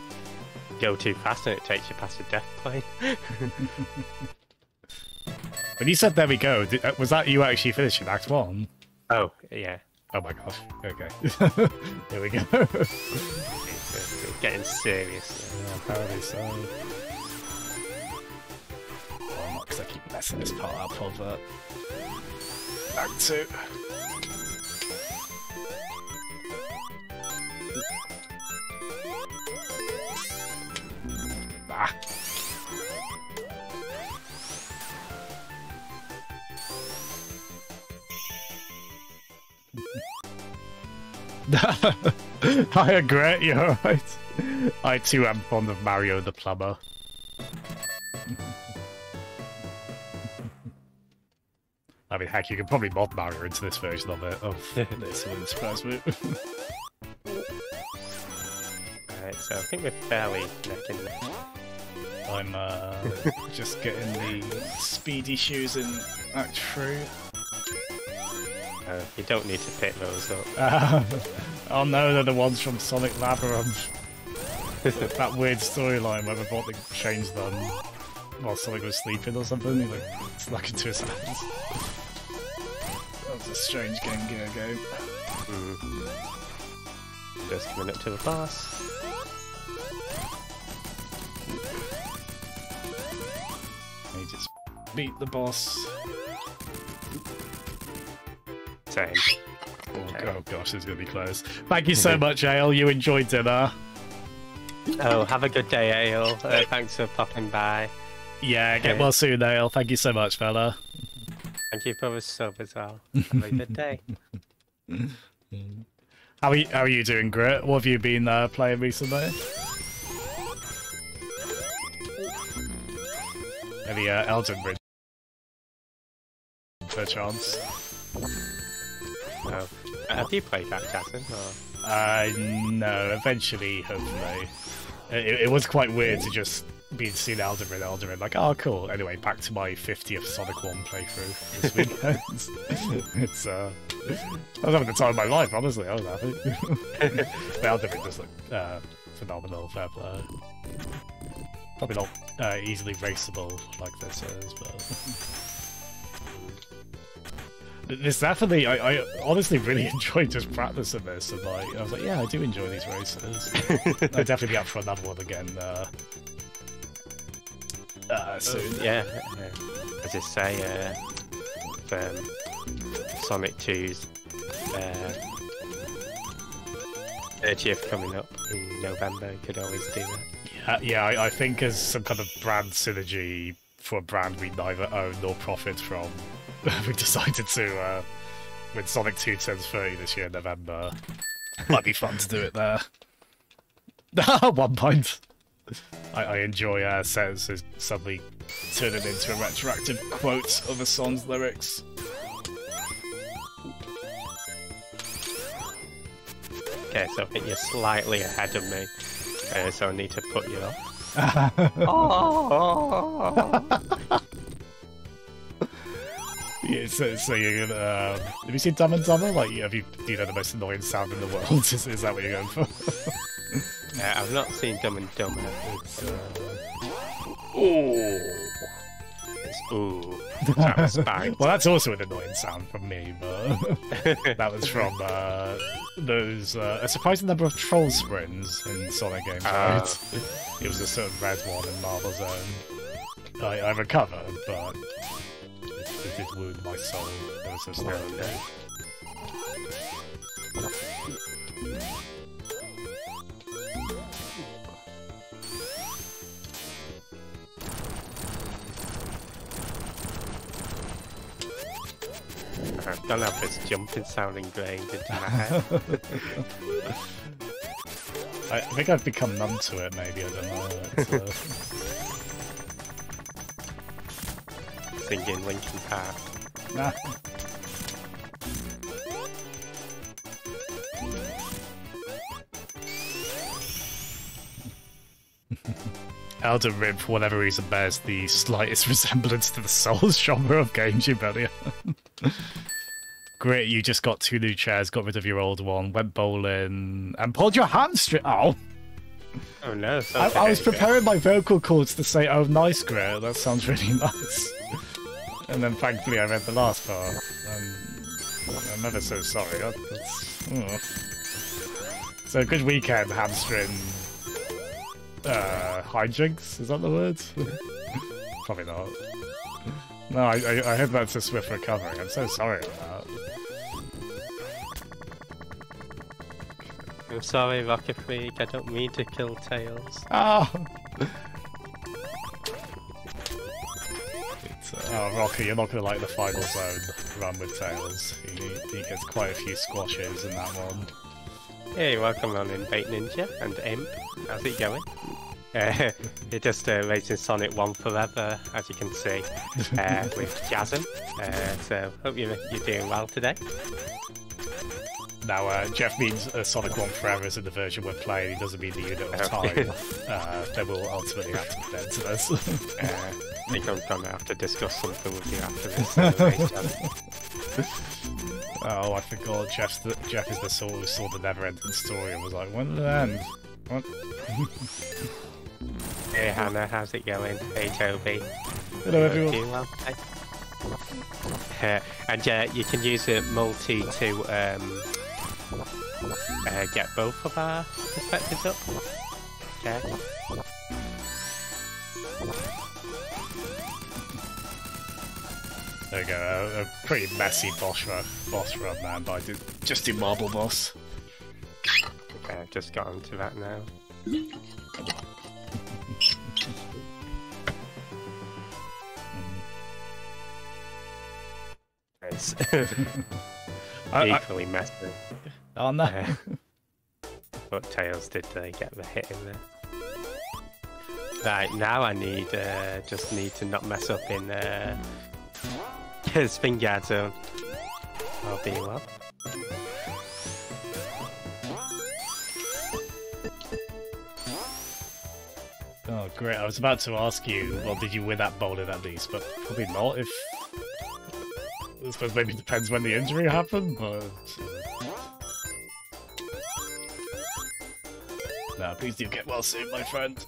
S2: go too fast and it takes you past the death plane. [LAUGHS]
S1: When you said there we go, uh, was that you actually finishing Act One?
S2: oh, yeah.
S1: Oh my gosh. Okay. [LAUGHS] Here we go. [LAUGHS]
S2: It's, uh, getting serious.
S1: Yeah, apparently so. Well, not because I keep messing this part up of uh, Act 2. Ah. [LAUGHS] I agree, you're right. I too am fond of Mario the Plumber. I mean, heck, you could probably mod Mario into this version of it. Of [LAUGHS] this, wouldn't surprise me.
S2: Alright, so I think we're fairly neck and neck.
S1: I'm uh, [LAUGHS] just getting the speedy shoes in Act 3.
S2: Uh, you don't need to pick those up.
S1: Um, [LAUGHS] Oh no, they're the ones from Sonic Labyrinth. [LAUGHS] that weird storyline where they changed them while Sonic was sleeping or something. He like snuck into his hands. That was a strange Game Gear game.
S2: Mm. Just coming up to the boss.
S1: Beat the boss.
S2: Same.
S1: Oh,
S2: Okay.
S1: oh gosh, this is gonna be close. Thank you so much, Ale. You enjoyed dinner.
S2: Oh, have a good day, Ale. Uh, thanks for popping by.
S1: Yeah, get well soon, Ale. Thank you so much, fella.
S2: Thank you for the sub as well. Have a good day. [LAUGHS]
S1: How are you, how are you doing, Grit? What have you been uh, playing recently? Any uh, Elden Ring? Perchance?
S2: Oh. Uh, have you played that, Jazzem? Or...
S1: Uh, no, eventually, hopefully. It, it was quite weird to just be Ring, Elden Ring, like, oh, cool. Anyway, back to my 50th Sonic 1 playthrough this [LAUGHS] weekend. [LAUGHS] it's, uh, I was having the time of my life, honestly. I was happy. [LAUGHS] but Elden Ring does look uh, phenomenal, fair play. Probably not uh, easily raceable like this is, but. This definitely, I, I honestly really [LAUGHS] enjoyed just practicing this, and like, I was like, yeah, I do enjoy these races. [LAUGHS] I'd definitely be up for another one again. Uh, uh, soon.
S2: Yeah, uh, as I say, uh, um, Sonic 2's uh, 30th coming up in November, could always do that.
S1: Yeah, yeah I, I think as some kind of brand synergy for a brand we neither own nor profit from, [LAUGHS] we decided to, uh, when Sonic 2 turns 30 this year in November, might be fun to do it there. [LAUGHS] One point. I, I enjoy uh, sentences suddenly turning into a retroactive quote of a song's lyrics.
S2: Okay, so I think you're slightly ahead of me, uh, so I need to put you up. oh! [LAUGHS]
S1: Yeah, so, so you're gonna. Um, have you seen Dumb and Dumber? Like, have you, do you know the most annoying sound in the world? [LAUGHS] Is, is that what you're going for? [LAUGHS]
S2: Uh, I've not seen Dumb and Dumber. It's, uh,
S1: oh.
S2: it's ooh. That was [LAUGHS] bang.
S1: Well, that's also an annoying sound from me, but that was from uh, those uh, a surprising number of troll springs in Sonic games.
S2: Ah.
S1: Right? It was a certain red one in Marble Zone. I, I recovered, but it, it did wound my soul. It was just
S2: Okay. I don't have this jumping sound ingrained into my head.
S1: I, I think I've become numb to it. Maybe I don't know. Uh, [LAUGHS] It's, uh,
S2: Linkin Park.
S1: nah. Elden Ring, for whatever reason, bears the slightest [LAUGHS] resemblance to the Souls genre of games you earlier. [LAUGHS] Great, you just got two new chairs, got rid of your old one, went bowling, and pulled your hamstring. Oh,
S2: Oh no, it's
S1: I, I was
S2: okay.
S1: preparing my vocal cords to say, "Oh, nice, Grit. That sounds really [LAUGHS] nice." And then, thankfully, I read the last part. And I'm never so sorry. That- That's, oh. So, good weekend, hamstring. Uh, hijinks? Is that the word? [LAUGHS] Probably not. No, I, I, I hope that's a swift recovery. I'm so sorry about that.
S2: I'm sorry, Rocket Freak. I don't mean to kill Tails.
S1: Oh! Oh, Rocky, you're not going to like the final zone run with Tails. He, he gets quite a few squashes in that one.
S2: Hey, welcome on in Bait Ninja and Imp. How's it going? [LAUGHS] Uh, you're just uh, racing Sonic 1 forever, as you can see, uh, with Jazzem. Uh, so, hope you're, you're doing well today.
S1: Now, uh, Jeff means uh, Sonic 1 Forever is in the version we're playing. He doesn't mean the unit of
S2: Oh.
S1: time [LAUGHS] uh, that will ultimately have to bend to this.
S2: Uh, I think I'm gonna have to discuss something with you after this. [LAUGHS]
S1: Oh, I forgot. Jeff's the, Jeff is the soul who saw the never-ending story and was like, when did it end? What? [LAUGHS]
S2: Hey Hannah, how's it going? Hey Toby.
S1: Hello, everyone.
S2: well. Uh, and yeah, you can use a multi to um, uh, get both of our perspectives up. Okay.
S1: There we go. A, a pretty messy boss run, boss run, man. But I did just do marble boss.
S2: Okay, I've just got onto that now. It's [LAUGHS]
S1: I, I,
S2: equally messy.
S1: Oh no.
S2: Uh, but Tails did uh, get the hit in there. Right, now I need, uh, just need to not mess up in uh, Spring Yard zone. I'll be well.
S1: Oh great. I was about to ask you, well, did you win that bowling at least? But probably not. If I suppose maybe it depends when the injury happened, but. No, please do get well soon, my friend.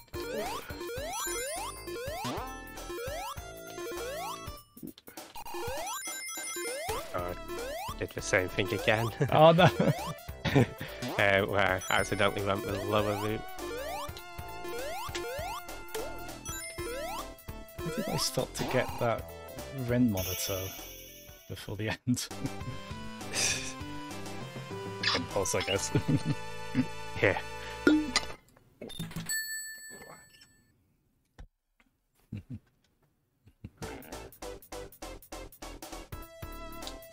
S2: Oh, I did the same thing again. [LAUGHS]
S1: Oh no. [LAUGHS]
S2: uh, where I accidentally went with the lower route.
S1: When did I stop to get that Ren monitor before the end? [LAUGHS] Impulse, I guess.
S2: Here.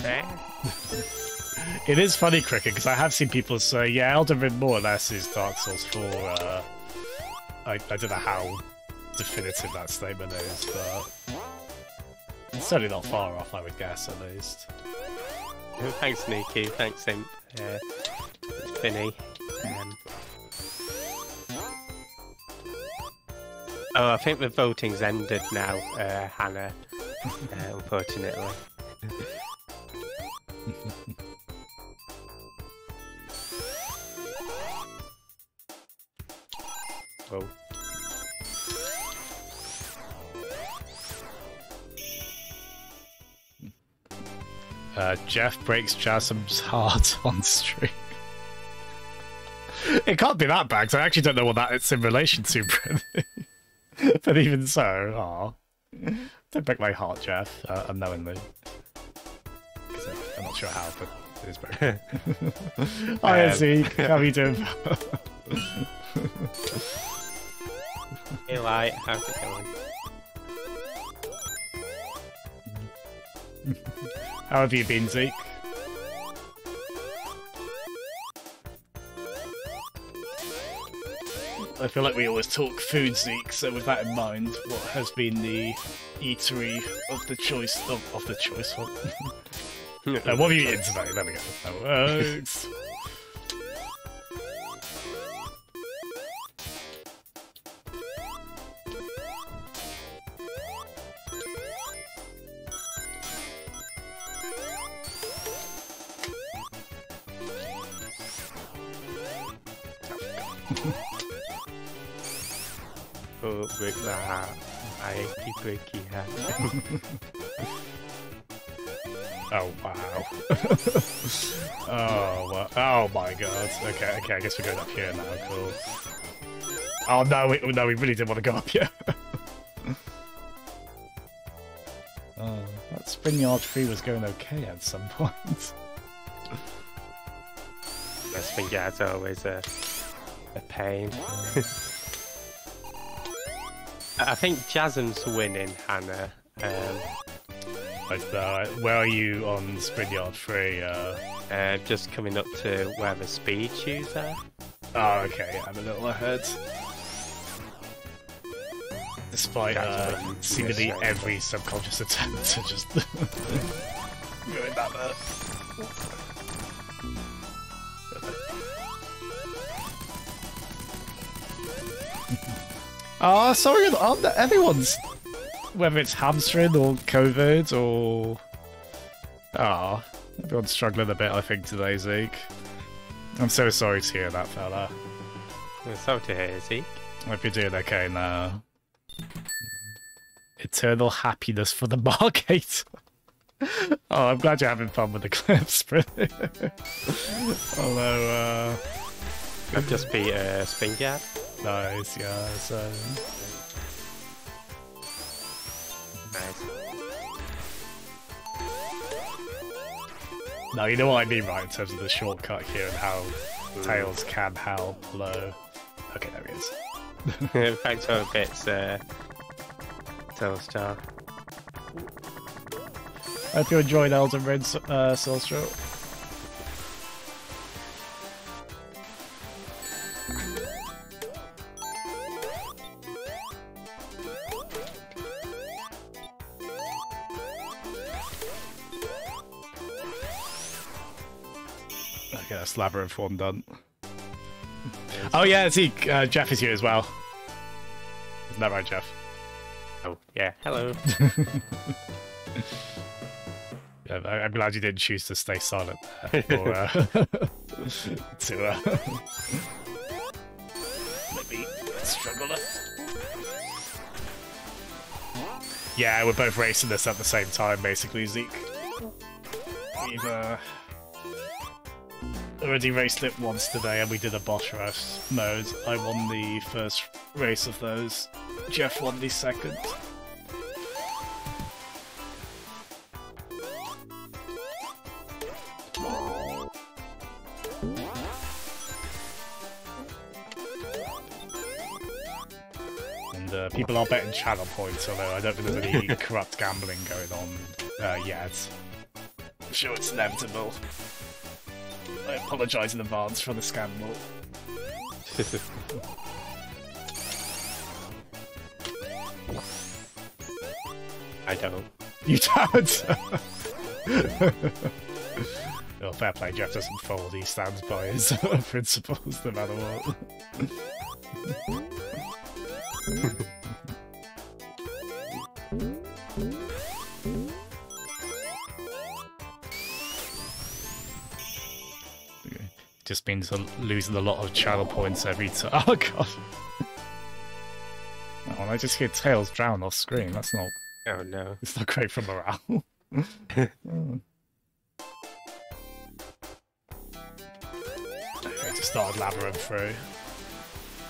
S2: [LAUGHS]
S1: it is funny, Cricket, because I have seen people say, yeah, Elden Ring more or less is Dark Souls 4. Uh, I, I don't know how definitive that statement is, but it's certainly not far off, I would guess, at least. [LAUGHS]
S2: Thanks, Sneaky. Thanks, Imp. Uh, it's Finny. Um, oh, I think the voting's ended now, uh, Hannah. [LAUGHS] Uh, unfortunately. Oh.
S1: Uh, Jeff breaks Jazzem's heart [LAUGHS] on stream. it can't be that bad, I actually don't know what that it's in relation to, [LAUGHS] Brenny. but even so, aw. Don't break my heart, Jeff, uh, unknowingly. 'Cause I- not sure how, but it is broken. [LAUGHS] Hi,
S2: Um,
S1: Zeke. How are you doing?
S2: Hey, Light. How's it going?
S1: How have you been, Zeke? I feel like we always talk food, Zeke, so with that in mind, what has been the eatery of the choice of, of the choice one? [LAUGHS] uh, what have you eaten today? There we go. That works.
S2: Oh, break the heart. I keep breaking heart. [LAUGHS] [LAUGHS]
S1: Oh wow. [LAUGHS] oh wow. Oh my god. Okay, okay, I guess we're going up here now, cool. Oh no, we, no, we really didn't want to go up here. oh, [LAUGHS] that spring yard tree was going okay at some point. [LAUGHS]
S2: I think that's always a, a pain. I think Jazzem's winning, Hannah. Um,
S1: Like, uh, where are you on spring yard tree? Uh,
S2: uh, just coming up to where the speed shoes are.
S1: oh, okay, I'm a little ahead. Despite uh,
S2: That's what-
S1: seemingly
S2: yes,
S1: every subconscious attempt to just [LAUGHS] ruin that bit. Oh, sorry, aren't there- everyone's whether it's hamstring or COVID or ah, Everyone's struggling a bit, I think, today, Zeke. I'm so sorry to hear that, fella.
S2: I'm sorry to hear, Zeke.
S1: I hope you're doing okay now. Eternal happiness for the [LAUGHS] Margate. oh, I'm glad you're having fun with the clips. [LAUGHS] Although, uh...
S2: I've just beat uh, Spring Yard.
S1: Nice, yeah, so...
S2: Nice.
S1: No, you know what I mean, right, in terms of the shortcut here and how Tails can help low. Okay, there he is. [LAUGHS]
S2: Thanks for bits, uh, Telstar.
S1: Hope you enjoyed Elden Ring, uh, Soulstroke. Okay, that's Labyrinth one done. Oh yeah, see, uh, Jeff is here as well. Isn't that right, Jeff?
S2: Oh, yeah, hello. [LAUGHS] [LAUGHS]
S1: I'm glad you didn't choose to stay silent or uh, [LAUGHS] to uh, maybe struggle. Yeah, we're both racing this at the same time, basically, Zeke. We've uh, already raced it once today, and we did a boss rush mode. I won the first race of those. Jeff won the second. And uh, people are betting channel points, although I don't think there's any [LAUGHS] corrupt gambling going on uh, yet. I'm sure it's inevitable. Apologise in advance for the scandal.
S2: I don't.
S1: You don't! [LAUGHS] well, fair play, Jeff doesn't fold, he stands by his [LAUGHS] principles no matter what. [LAUGHS] Just means losing a lot of channel points every time. [LAUGHS] Oh god! Oh, and I just hear Tails drown off screen. That's not.
S2: Oh no.
S1: It's not great for morale. [LAUGHS] Hmm. [LAUGHS] okay, just started labyrinth through.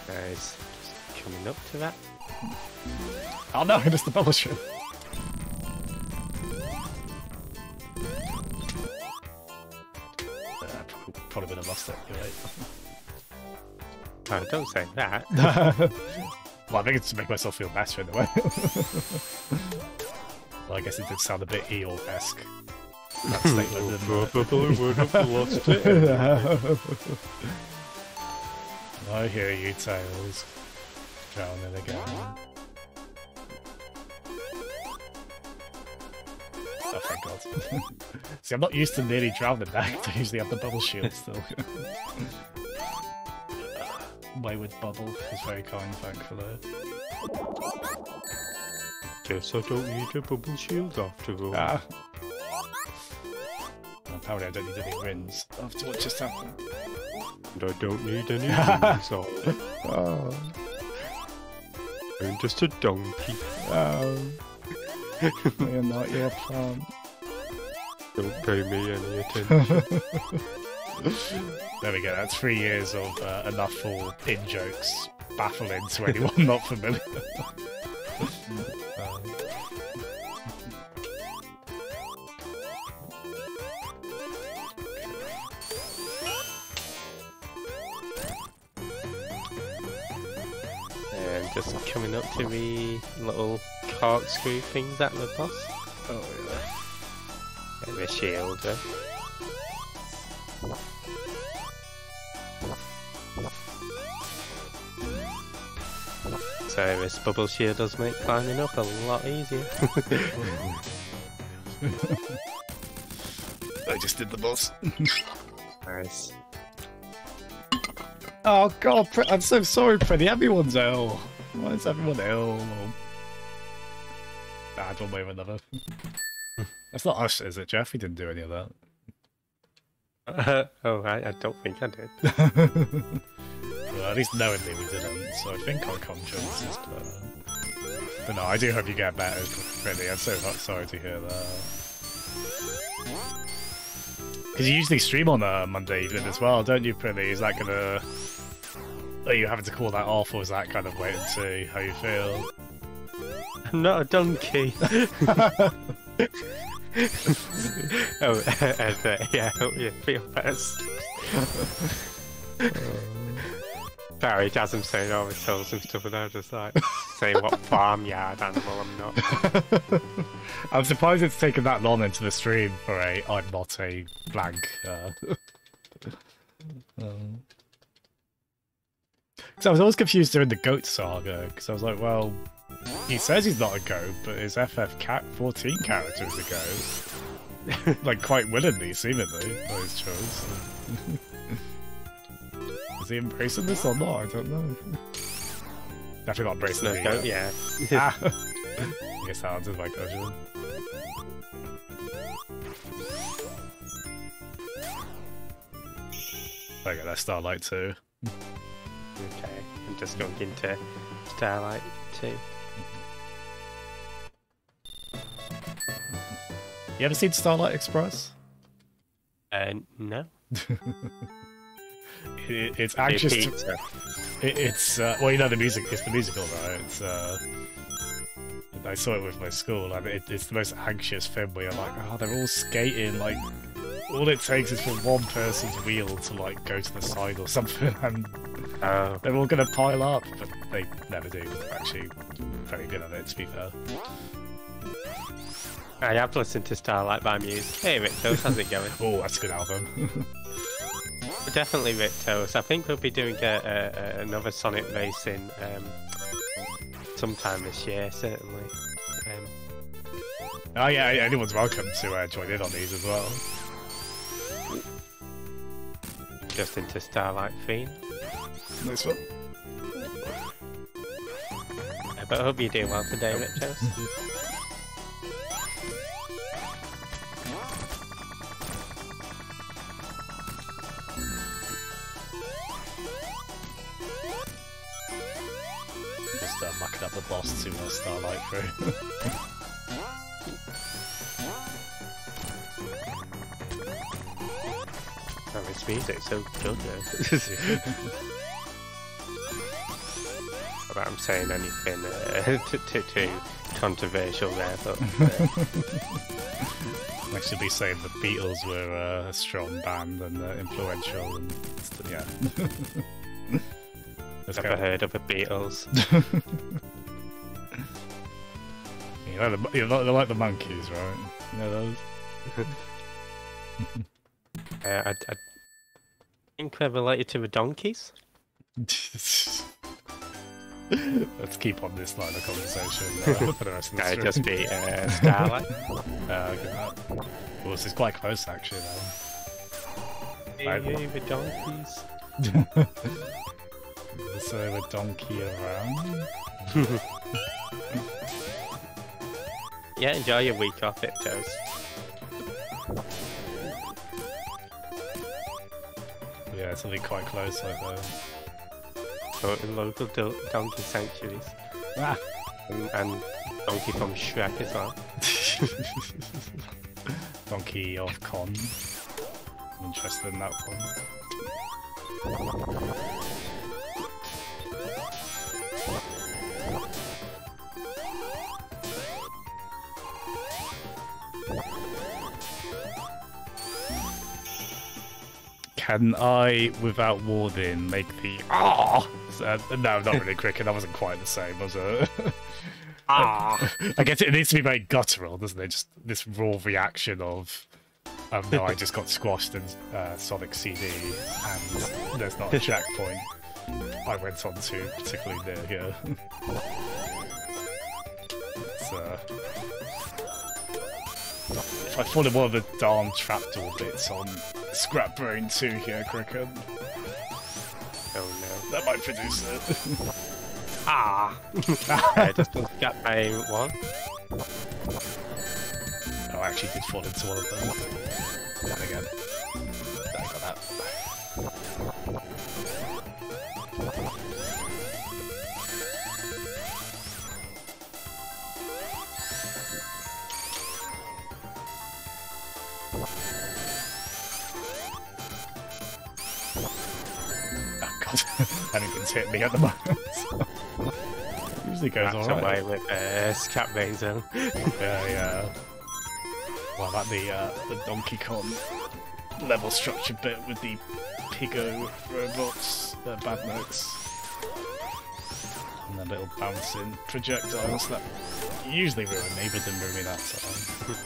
S2: Guys, just coming up to that.
S1: Oh no, it's the publisher. Probably would have lost it. You're right. [LAUGHS]
S2: Oh, don't say that. [LAUGHS]
S1: well, I think it's to make myself feel better in a way. [LAUGHS] well, I guess it did sound a bit Eeyore-esque. That statement?
S2: Probably would have lost it.
S1: I hear you, Tails. Drowning again. [LAUGHS] See, I'm not used to nearly drowning back. I usually have the bubble shield still. [LAUGHS] Wayward Bubble was very kind, thankfully.
S2: Guess I don't need a bubble shield after all.
S1: Ah. Apparently I don't need any rings after what just happened.
S2: And I don't need any [LAUGHS] rings on.
S1: Oh.
S2: I'm just a donkey.
S1: Um, you're not your plant.
S2: Don't pay me any attention. [LAUGHS]
S1: There we go. That's three years of uh, enough for pin jokes baffling to anyone [LAUGHS] not familiar. Um,
S2: and just coming up to the little corkscrew things at the boss.
S1: oh yeah.
S2: And the shield. Uh. So this bubble shield does make climbing up a lot easier. [LAUGHS]
S1: I just did the boss.
S2: nice.
S1: Oh god, I'm so sorry, Freddy. Everyone's ill. Why is everyone ill? Bad one way or another. That's not us, is it, Jeff? We didn't do any of that.
S2: Uh, [LAUGHS] oh, I, I don't think I did. [LAUGHS]
S1: well, at least knowingly we didn't, so I think our conscience is clear. But no, I do hope you get better, really. I'm so sorry to hear that. Because you usually stream on a Monday evening as well, don't you, Pretty? Is that gonna... Are you having to call that off, or is that kind of wait and see how you feel?
S2: I'm not a donkey. [LAUGHS] oh, uh, yeah, hope you feel best. Sorry, Jazzem saying all the tools and stuff, and I just like saying what [LAUGHS] farmyard animal I'm not. [LAUGHS]
S1: I'm surprised it's taken that long into the stream for a I'm not a blank. Uh... um... So I was always confused during the goat saga because I was like, well, he says he's not a go, but his FF Cat 14 character is a go. [LAUGHS] like quite willingly, seemingly, by his choice. is he embracing this or not? I don't know. Definitely not embracing
S2: no,
S1: it.
S2: Goat, yeah. [LAUGHS]
S1: ah. I guess that answers my question. Okay, that's Starlight 2.
S2: Okay, I'm just going into Starlight 2.
S1: You ever seen Starlight Express?
S2: Uh, no. [LAUGHS]
S1: it, it's anxious. To, it, it's uh, well, you know the music. It's the musical, right? It's. Uh, I saw it with my school, and it, it's the most anxious film where you're like, oh, they're all skating. Like, all it takes is for one person's wheel to like go to the side or something, [LAUGHS] and
S2: oh.
S1: they're all gonna pile up. But they never do. They're actually, very good at it. To be fair.
S2: I have listened to Starlight by Muse. Hey Rictos, how's it going? [LAUGHS]
S1: oh, that's a good album. [LAUGHS]
S2: Definitely Rictos. I think we'll be doing a, a, another Sonic Racing um, sometime this year, certainly. Um,
S1: oh yeah, anyone's welcome to uh, join in on these as well.
S2: Just into Starlight Fiend.
S1: Nice one.
S2: But I hope you're doing well today, Rictos. [LAUGHS]
S1: up the boss to uh, Starlight through.
S2: oh, this music's so good though. [LAUGHS] About I'm saying anything uh, [LAUGHS] too, controversial there, but. Uh... [LAUGHS]
S1: I should be saying the Beatles were uh, a strong band and uh, influential, and yeah.
S2: Never heard of the Beatles.
S1: You know, the, you know, they're like the Monkees, right? You know those? [LAUGHS]
S2: uh, I, I think they're related to the donkeys. [LAUGHS]
S1: Let's keep on this line of conversation [LAUGHS] uh, for the rest of the
S2: stream. just be uh, Starlight.
S1: uh, well, this is quite close actually.
S2: Though. Hey, the donkeys.
S1: So a donkey around.
S2: Yeah, enjoy your week off, Iptos.
S1: Yeah, something quite close like that.
S2: Oh, local do donkey sanctuaries.
S1: Ah.
S2: And, and donkey from Shrek as well. [LAUGHS]
S1: donkey of Con. I'm interested in that one. Can I, without warning, make the ah? Uh, no, not really cricket. That wasn't quite the same, was it? ah. [LAUGHS] I guess it needs to be very guttural, doesn't it? Just this raw reaction of, um, no, I just got squashed in uh, Sonic CD, and there's not a [LAUGHS] checkpoint. I went on to particularly near here. it's, uh, if I in one of the darn trapdoor bits on Scrap Brain 2 here, Cricket.
S2: Oh no.
S1: That might produce it. [LAUGHS]
S2: ah! [LAUGHS] I just got my one.
S1: Oh, I actually did fall into one of them. And again. Hit me at the moment. [LAUGHS] Usually goes alright.
S2: away with this, Scrap Brain Zone.
S1: Yeah, yeah. Well, like the uh, the Donkey Kong level structure bit with the Pigo robots, uh, Badniks, and the little bouncing projectiles that usually ruin me, but didn't ruin me that time.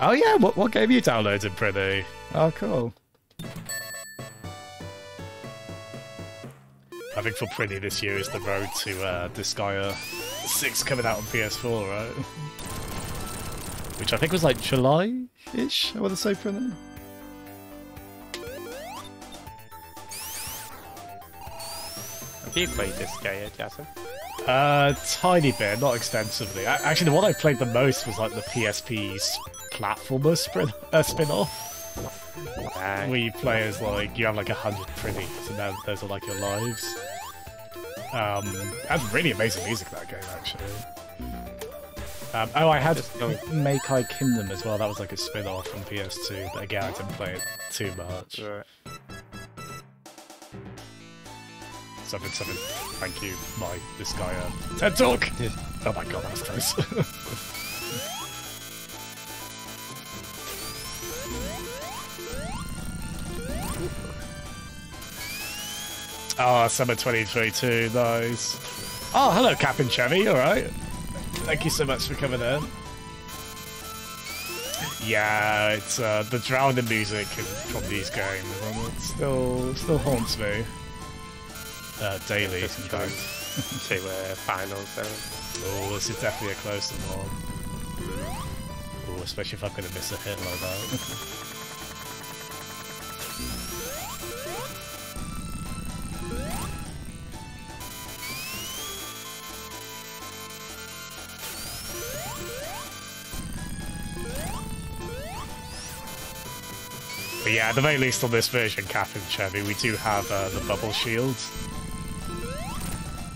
S1: Oh yeah, what what game you downloaded, Pretty? Oh, cool. I think for Pretty this year is the road to uh, Disgaea 6 coming out on PS4, right? Which I think was like July-ish, I want to say, Pretty.
S2: Have you played this game, Jason?
S1: Uh, tiny bit, not extensively. A- Actually, the one I played the most was like the PSP's platformer spin- uh, spin-off,
S2: Uh,
S1: where you play as like, you have like a hundred Prinnies, and then those are like your lives. Um, that's really amazing music, that game, actually. Um, oh, I had
S2: going-
S1: Makai Kingdom as well. That was like a spin-off on PS2, but again, I didn't play it too much.
S2: right.
S1: Seven, seven. Thank you, my this guy. Uh, TED Talk. Oh my god, that was close. [LAUGHS] oh, summer 2022, nice. Oh, hello, Captain Chevy. All right. Thank you so much for coming in. Yeah, it's uh, the drowning music from these games. and It still, still haunts me. Uh, daily, in fact. [LAUGHS]
S2: to uh, finals. So.
S1: Oh, this is definitely a close one. Oh, especially if I'm going to miss a hit like that. [LAUGHS] But yeah, at the very least on this version, Captain Chevy, we do have uh, the bubble shield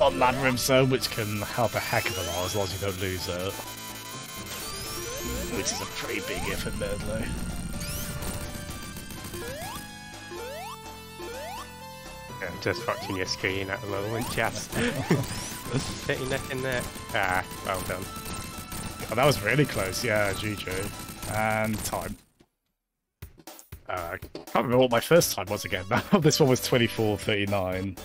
S1: on Labyrinth Zone, which can help a heck of a lot as long as you don't lose it. Which is a pretty big if, admittedly.
S2: I'm just watching your screen at the moment, Jazz. [LAUGHS] Hit your neck and neck. Ah, well done.
S1: Oh, that was really close, yeah, GG. And time. I can't remember what my first time was again [LAUGHS] this one was 24.39.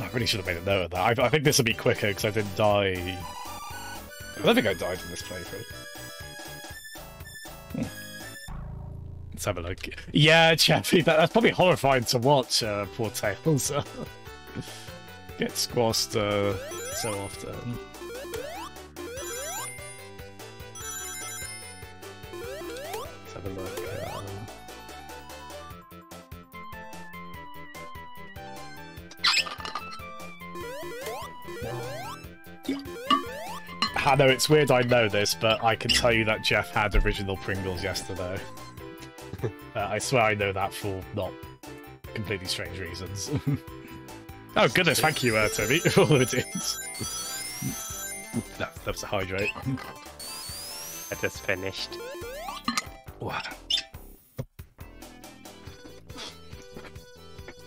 S1: I really should have made a note of that. I, I think this will be quicker because I didn't die. I don't think I died in this playthrough. Hmm. Let's have a look. Yeah, [LAUGHS] Chappie, that, that's probably horrifying to watch, uh, poor Tails. [LAUGHS] Get squashed uh, so often. Let's have a look. I know it's weird I know this, but I can tell you that Jeff had original Pringles yesterday. [LAUGHS] uh, I swear I know that for not completely strange reasons. [LAUGHS] oh goodness, thank you, uh, Toby, [LAUGHS] for all the teams. that, that was a hydrate.
S2: I just finished.
S1: Wow.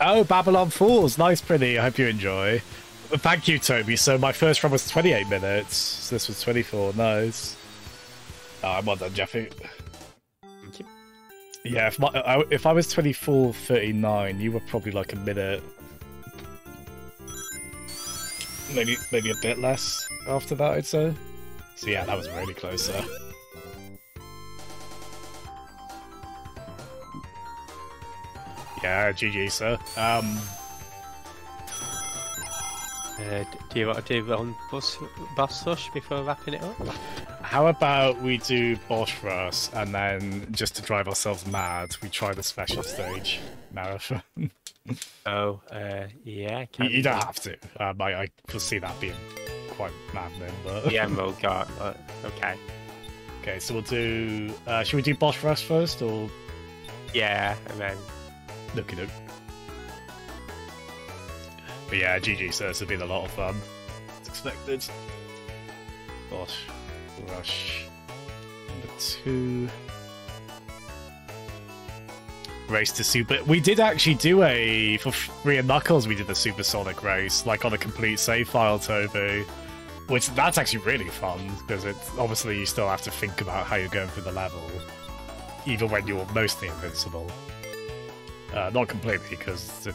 S1: Oh, Babylon Falls. Nice, pretty. I hope you enjoy. Thank you, Toby. So my first run was 28 minutes. So this was 24. Nice. Oh, I'm well done, Jeffy.
S2: Thank you.
S1: Yeah, if, my, I, if I was 24, 39, you were probably like a minute. Maybe, maybe a bit less after that, I'd say. So yeah, that was really close there. Yeah, GG, sir. Um,
S2: Uh, do you want to do one bus, boss rush before wrapping it up?
S1: how about we do boss rush and then just to drive ourselves mad, we try the special stage marathon. [LAUGHS]
S2: Oh, uh, yeah.
S1: You, you don't have to. Um, I, I foresee that being quite maddening, but
S2: Emerald [LAUGHS] got, but okay.
S1: okay. So we'll do. Uh, should we do boss rush first or
S2: Yeah, and then
S1: looky look? But yeah, GG. So this has been a lot of fun. As expected. Boss rush number two. Race to Super. We did actually do a for Free and Knuckles. We did the Supersonic race, like on a complete save file, Toby. Which that's actually really fun because it's obviously you still have to think about how you're going through the level, even when you're mostly invincible. Uh, not completely because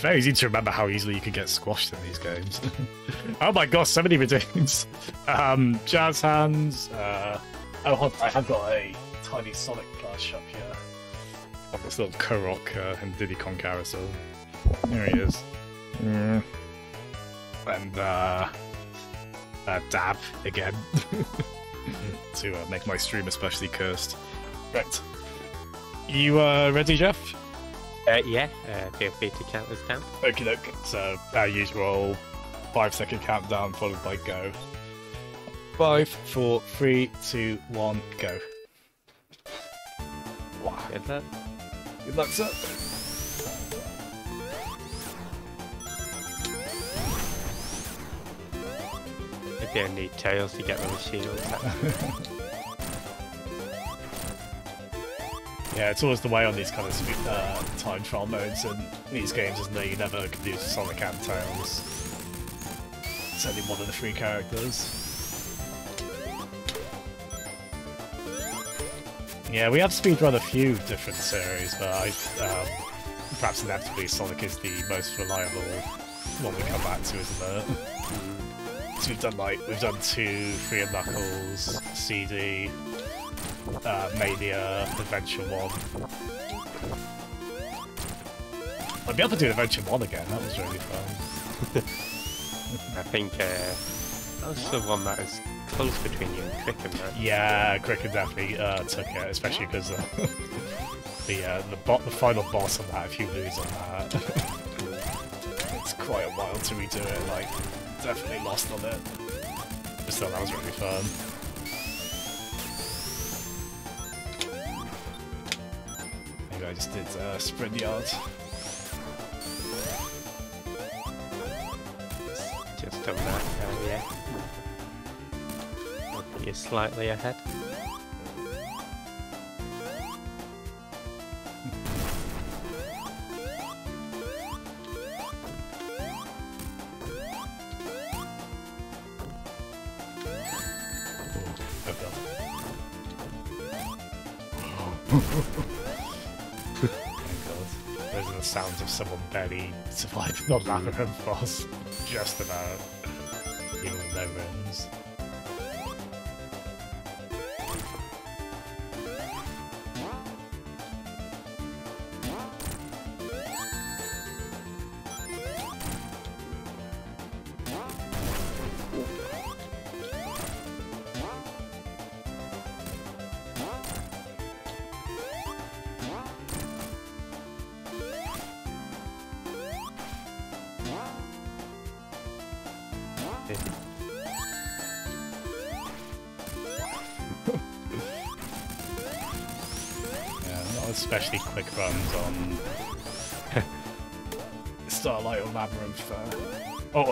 S1: it's very easy to remember how easily you can get squashed in these games. [LAUGHS] oh my gosh, so many redeems. [LAUGHS] Um, jazz hands. Uh, oh, I have got a tiny Sonic plush up here this little Korok uh, and Diddy Kong carousel. There he is. And uh, uh, dab again [LAUGHS] to uh, make my stream especially cursed. Right. You uh, ready, Jeff?
S2: Uh, yeah, uh, feel free to count us down.
S1: Okay, look. So, our usual five second countdown followed by go. Five, four, three, two, one, go. Wow.
S2: Good luck.
S1: Good luck, sir.
S2: Maybe I need tails to get those shields. [LAUGHS]
S1: Yeah, it's always the way on these kind of uh, time trial modes and these games, isn't it? You never can use Sonic and Tails. It's only one of the three characters. Yeah, we have speedrun a few different series, but I um, perhaps inevitably Sonic is the most reliable one we come back to, isn't it? So we've done like we've done two, Three and Knuckles, CD, uh, Mania, Adventure 1. I'd be able to do Adventure 1 again, that was really fun. [LAUGHS]
S2: I think uh, that was the one that was close between you and Cricket, right?
S1: Yeah, Cricket definitely uh, took it, especially because uh, [LAUGHS] the uh, the, bo- the final boss on that, if you lose on that, [LAUGHS] it's quite a while to redo it, like, definitely lost on it. But still, that was really fun. I just did uh, Spring Yard.
S2: Just on that yeah. You're slightly ahead.
S1: Someone barely surviving on Labyrinth boss. Just about. Even with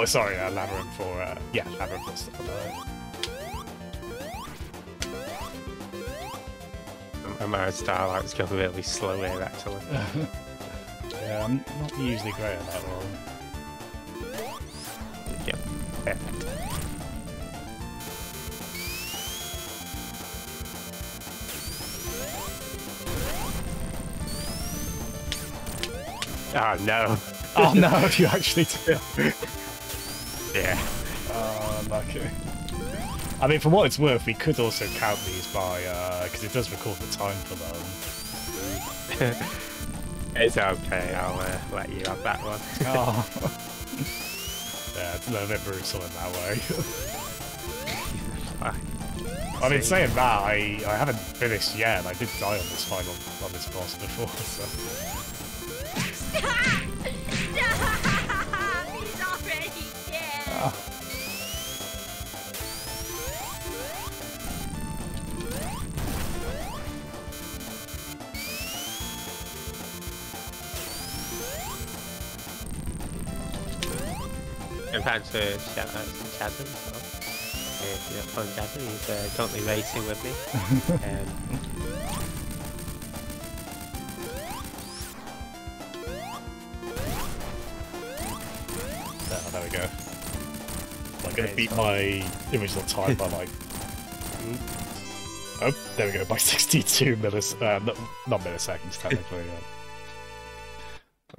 S1: sorry, uh, Labyrinth or uh... yeah, Labyrinth or stuff like that.
S2: Amara Starlight's going really slow here, actually. [LAUGHS]
S1: Yeah, I'm not usually great at that one.
S2: Yep, perfect. Oh no.
S1: Oh no, [LAUGHS] you actually did. [LAUGHS] I mean, for what it's worth, we could also count these by, because it does record the time for them. [LAUGHS]
S2: It's okay, I'll uh, let you have that one. [LAUGHS]
S1: Oh. [LAUGHS] yeah, it's a little bit brutal in that way. I mean, saying that, I, I haven't finished yet. I did die on this final, on this boss before, so...
S2: In fact, uh, shout out to Chasm as well. If you're fun Chasm, he's uh, currently racing with me. [LAUGHS] um,
S1: Oh, there we go. I'm gonna beat my original time by like. [LAUGHS] Oh, there we go. By [LAUGHS] 62 millis, uh, not, not milliseconds technically.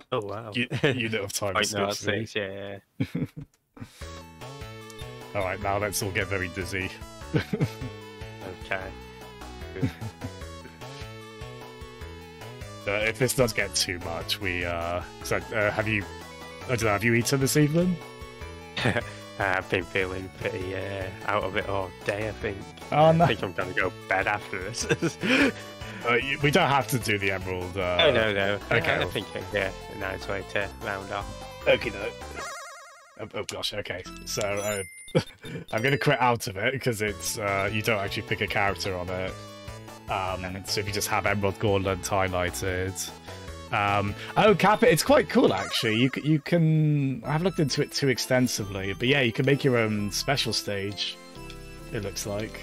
S1: [LAUGHS]
S2: oh wow.
S1: Uh, unit of time. [LAUGHS]
S2: Point
S1: is
S2: no,
S1: good to me.
S2: six, yeah. [LAUGHS]
S1: All right, now let's all get very dizzy.
S2: Okay.
S1: Uh, if this does get too much, we uh, uh have you? I don't know. Have you eaten this evening?
S2: I've been feeling pretty uh, out of it all day, I think.
S1: Oh, no.
S2: I think I'm gonna go bed after this.
S1: Uh, you- we don't have to do the emerald. Uh,
S2: oh, no, no.
S1: okay.
S2: I, I think be a nice way to round off.
S1: Okay, no. Oh, oh gosh, okay. So uh, [LAUGHS] I'm going to quit out of it because it's uh, you don't actually pick a character on it. Um, so if you just have Emerald Gauntlet highlighted. Um, oh, Kappa, it's quite cool actually. You you can I haven't looked into it too extensively, but yeah, you can make your own special stage. It looks like.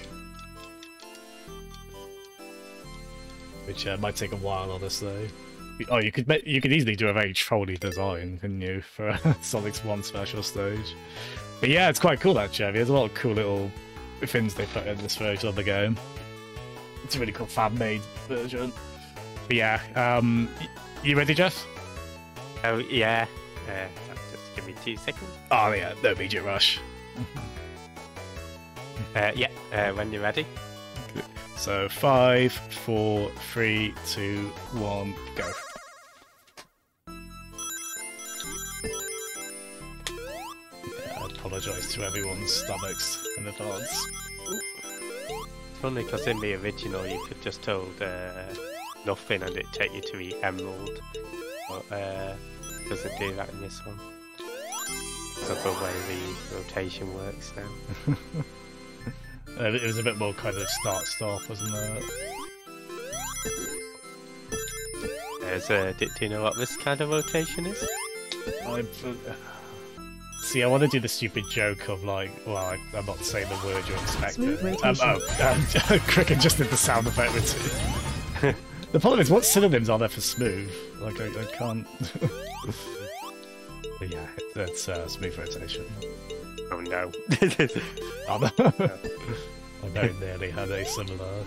S1: Which uh, might take a while, honestly. Oh, you could you could easily do a very trolly design, couldn't you, for [LAUGHS] Sonic's one special stage? But yeah, it's quite cool actually. There's a lot of cool little things they put in this version of the game. It's a really cool fan-made version. But yeah, um, you ready, Jeff?
S2: Oh, yeah. Uh, just give me two seconds.
S1: Oh yeah, no immediate rush. [LAUGHS]
S2: Uh, yeah, uh, when you're ready.
S1: So five, four, three, two, one, go. Yeah, I apologise to everyone's stomachs in advance.
S2: It's only because in the original you could just hold uh, nothing and it'd take you to the emerald. But uh, it doesn't do that in this one. Because of the way the rotation works now. [LAUGHS]
S1: Uh, it was a bit more kind of start-stop, wasn't it?
S2: There's, uh, do, do you know what this kind of rotation is?
S1: I, [SIGHS] see, I want to do the stupid joke of like, well, I, I'm not saying the word you're expecting.
S3: Smooth
S1: Um,
S3: rotation.
S1: oh, um, [LAUGHS] Cricket just did the sound effect with it. [LAUGHS] The problem is, what synonyms are there for smooth? Like, I, I can't. but [LAUGHS] yeah, that's uh, smooth rotation.
S2: Oh no.
S1: Oh, no. I very nearly had a similar.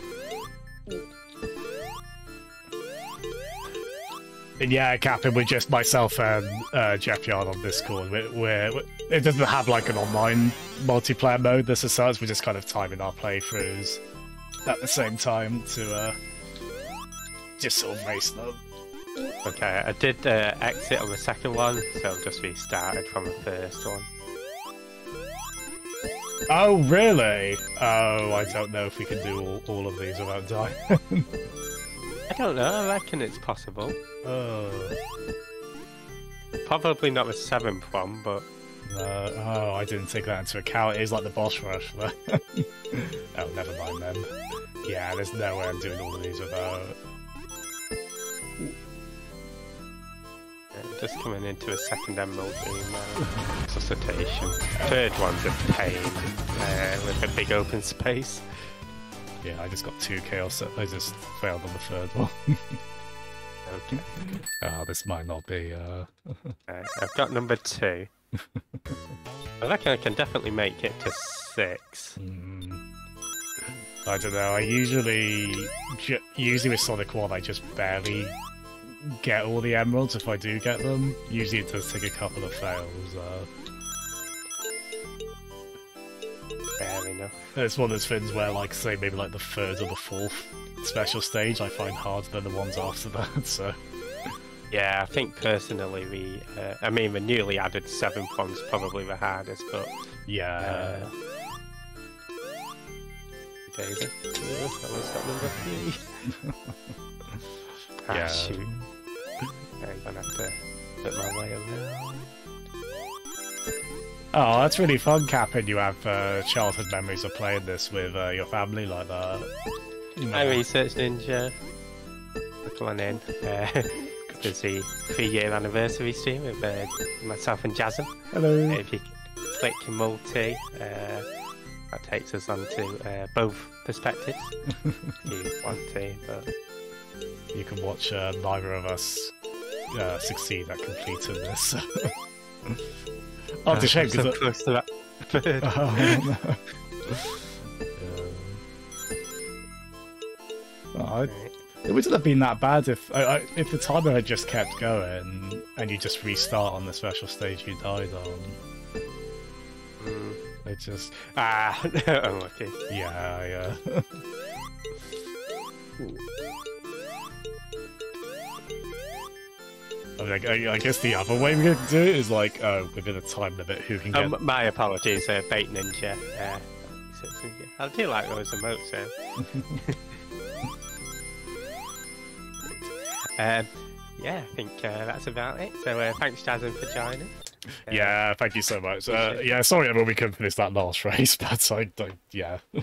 S1: And yeah, Captain, we're just myself and uh, Jeffyard on Discord. We're, we're, it doesn't have like an online multiplayer mode. This is such. We're just kind of timing our playthroughs at the same time to uh, just sort of race them.
S2: okay, I did uh, exit on the second one, so I've just restarted from the first one.
S1: Oh, really? Oh, I don't know if we can do all, all of these without dying.
S2: I don't know, I reckon it's possible.
S1: oh,
S2: Probably not the seventh one, but
S1: no. Oh, I didn't take that into account. It is like the boss rush. But... [LAUGHS] oh, never mind then. Yeah, there's no way I'm doing all of these without.
S2: Uh, just coming into a second emerald room now. Resuscitation. Third one's a pain, uh, with a big open space.
S1: Yeah, I just got two chaos. I just failed on the third one.
S2: Okay.
S1: oh, [LAUGHS] this might not be. Uh...
S2: Uh, I've got number two. [LAUGHS] I reckon I can definitely make it to six.
S1: Mm. I don't know. I usually, usually with Sonic One, I just barely get all the emeralds if I do get them. Usually, it does take a couple of fails. Uh,
S2: Fair enough.
S1: it's one of those things where, like, say maybe like the third or the fourth special stage, I find harder than the ones after [LAUGHS] that. So
S2: Yeah, I think personally the, uh, I mean the newly added seventh one's probably the hardest, but
S1: yeah,
S2: uh, Daisy. Yeah, that one's got number three. [LAUGHS] ah,
S1: yeah.
S2: shoot. I'm gonna have to put my way around.
S1: Oh, that's really fun, Cap, and you have uh, childhood memories of playing this with uh, your family like that. You
S2: Hi,
S1: know.
S2: Research Ninja. Come on in. Uh, [LAUGHS] there's the three year anniversary stream with uh, myself and Jazzem.
S1: Hello.
S2: If you click multi. Uh, that takes us on to uh, both perspectives. [LAUGHS] if you want to, but
S1: You can watch uh, neither of us uh, succeed at completing this. [LAUGHS] oh, it's a shame
S2: so close to that. bird. [LAUGHS]
S1: Oh, no. [LAUGHS] Oh, it, wouldn't have been that bad if if the timer had just kept going and you just restart on the special stage you died on.
S2: Mm.
S1: It just
S2: Ah, unlucky.
S1: yeah yeah. I, mean, I, I guess the other way we could do it is like uh, within a time limit who can get
S2: Um, my apologies, uh, Bait Ninja. Uh, I do like those emotes, though. [LAUGHS] um, yeah, I think uh, that's about it. So uh, thanks, Jazzem, for joining. Uh,
S1: Yeah, thank you so much. Uh, yeah, sorry everyone we couldn't finish that last [LAUGHS] race, but I don't. Yeah, [LAUGHS]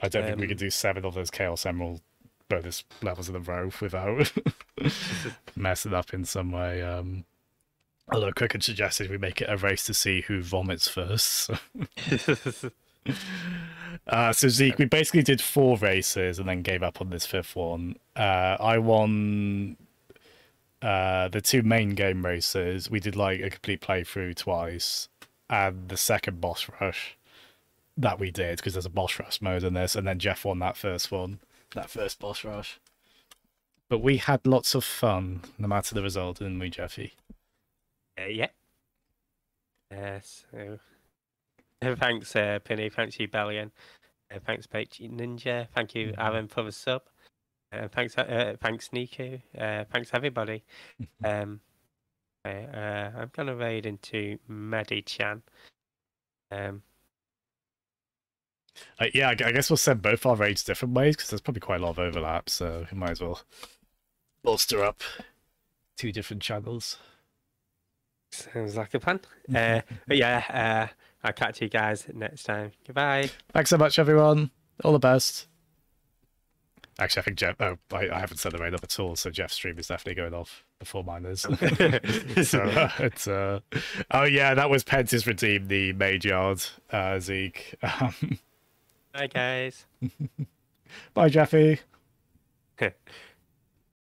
S1: I don't think we
S2: Um,
S1: can do seven of those Chaos Emerald bonus levels in a row without [LAUGHS] messing up in some way. Um, although Cricket suggested we make it a race to see who vomits first. so- [LAUGHS] Uh, so Zeke, we basically did four races and then gave up on this fifth one. Uh, I won uh, the two main game races. We did like a complete playthrough twice, and the second boss rush that we did because there's a boss rush mode in this, and then Jeff won that first one, that first boss rush. But we had lots of fun, no matter the result, didn't we, Jeffy?
S2: Uh, yeah. Uh, so, uh, [LAUGHS] thanks, uh, Penny. Thanks, you, Bellion. Uh, thanks, Page Ninja. Thank you,
S1: Mhm.
S2: Aaron, for the sub. Uh, thanks, uh, thanks, Niku. Uh, thanks, everybody. [LAUGHS] um, uh, I'm gonna raid into Medi-chan. Um,
S1: Uh, yeah, I I guess we'll send both our raids different ways because there's probably quite a lot of overlap, so we might as well bolster up two different channels.
S2: sounds like a plan. [LAUGHS] Uh, but yeah, uh, I'll catch you guys next time. Goodbye.
S1: Thanks so much, everyone. All the best. Actually, I think Jeff. Oh, I, I haven't set the raid up at all, so Jeff's stream is definitely going off before mine is. [LAUGHS] [LAUGHS] so uh, it's. Uh... Oh yeah, that was Pentis redeemed the Mage Yard, uh, Zeke. Um,
S2: Bye, guys. [LAUGHS]
S1: bye, Jeffy.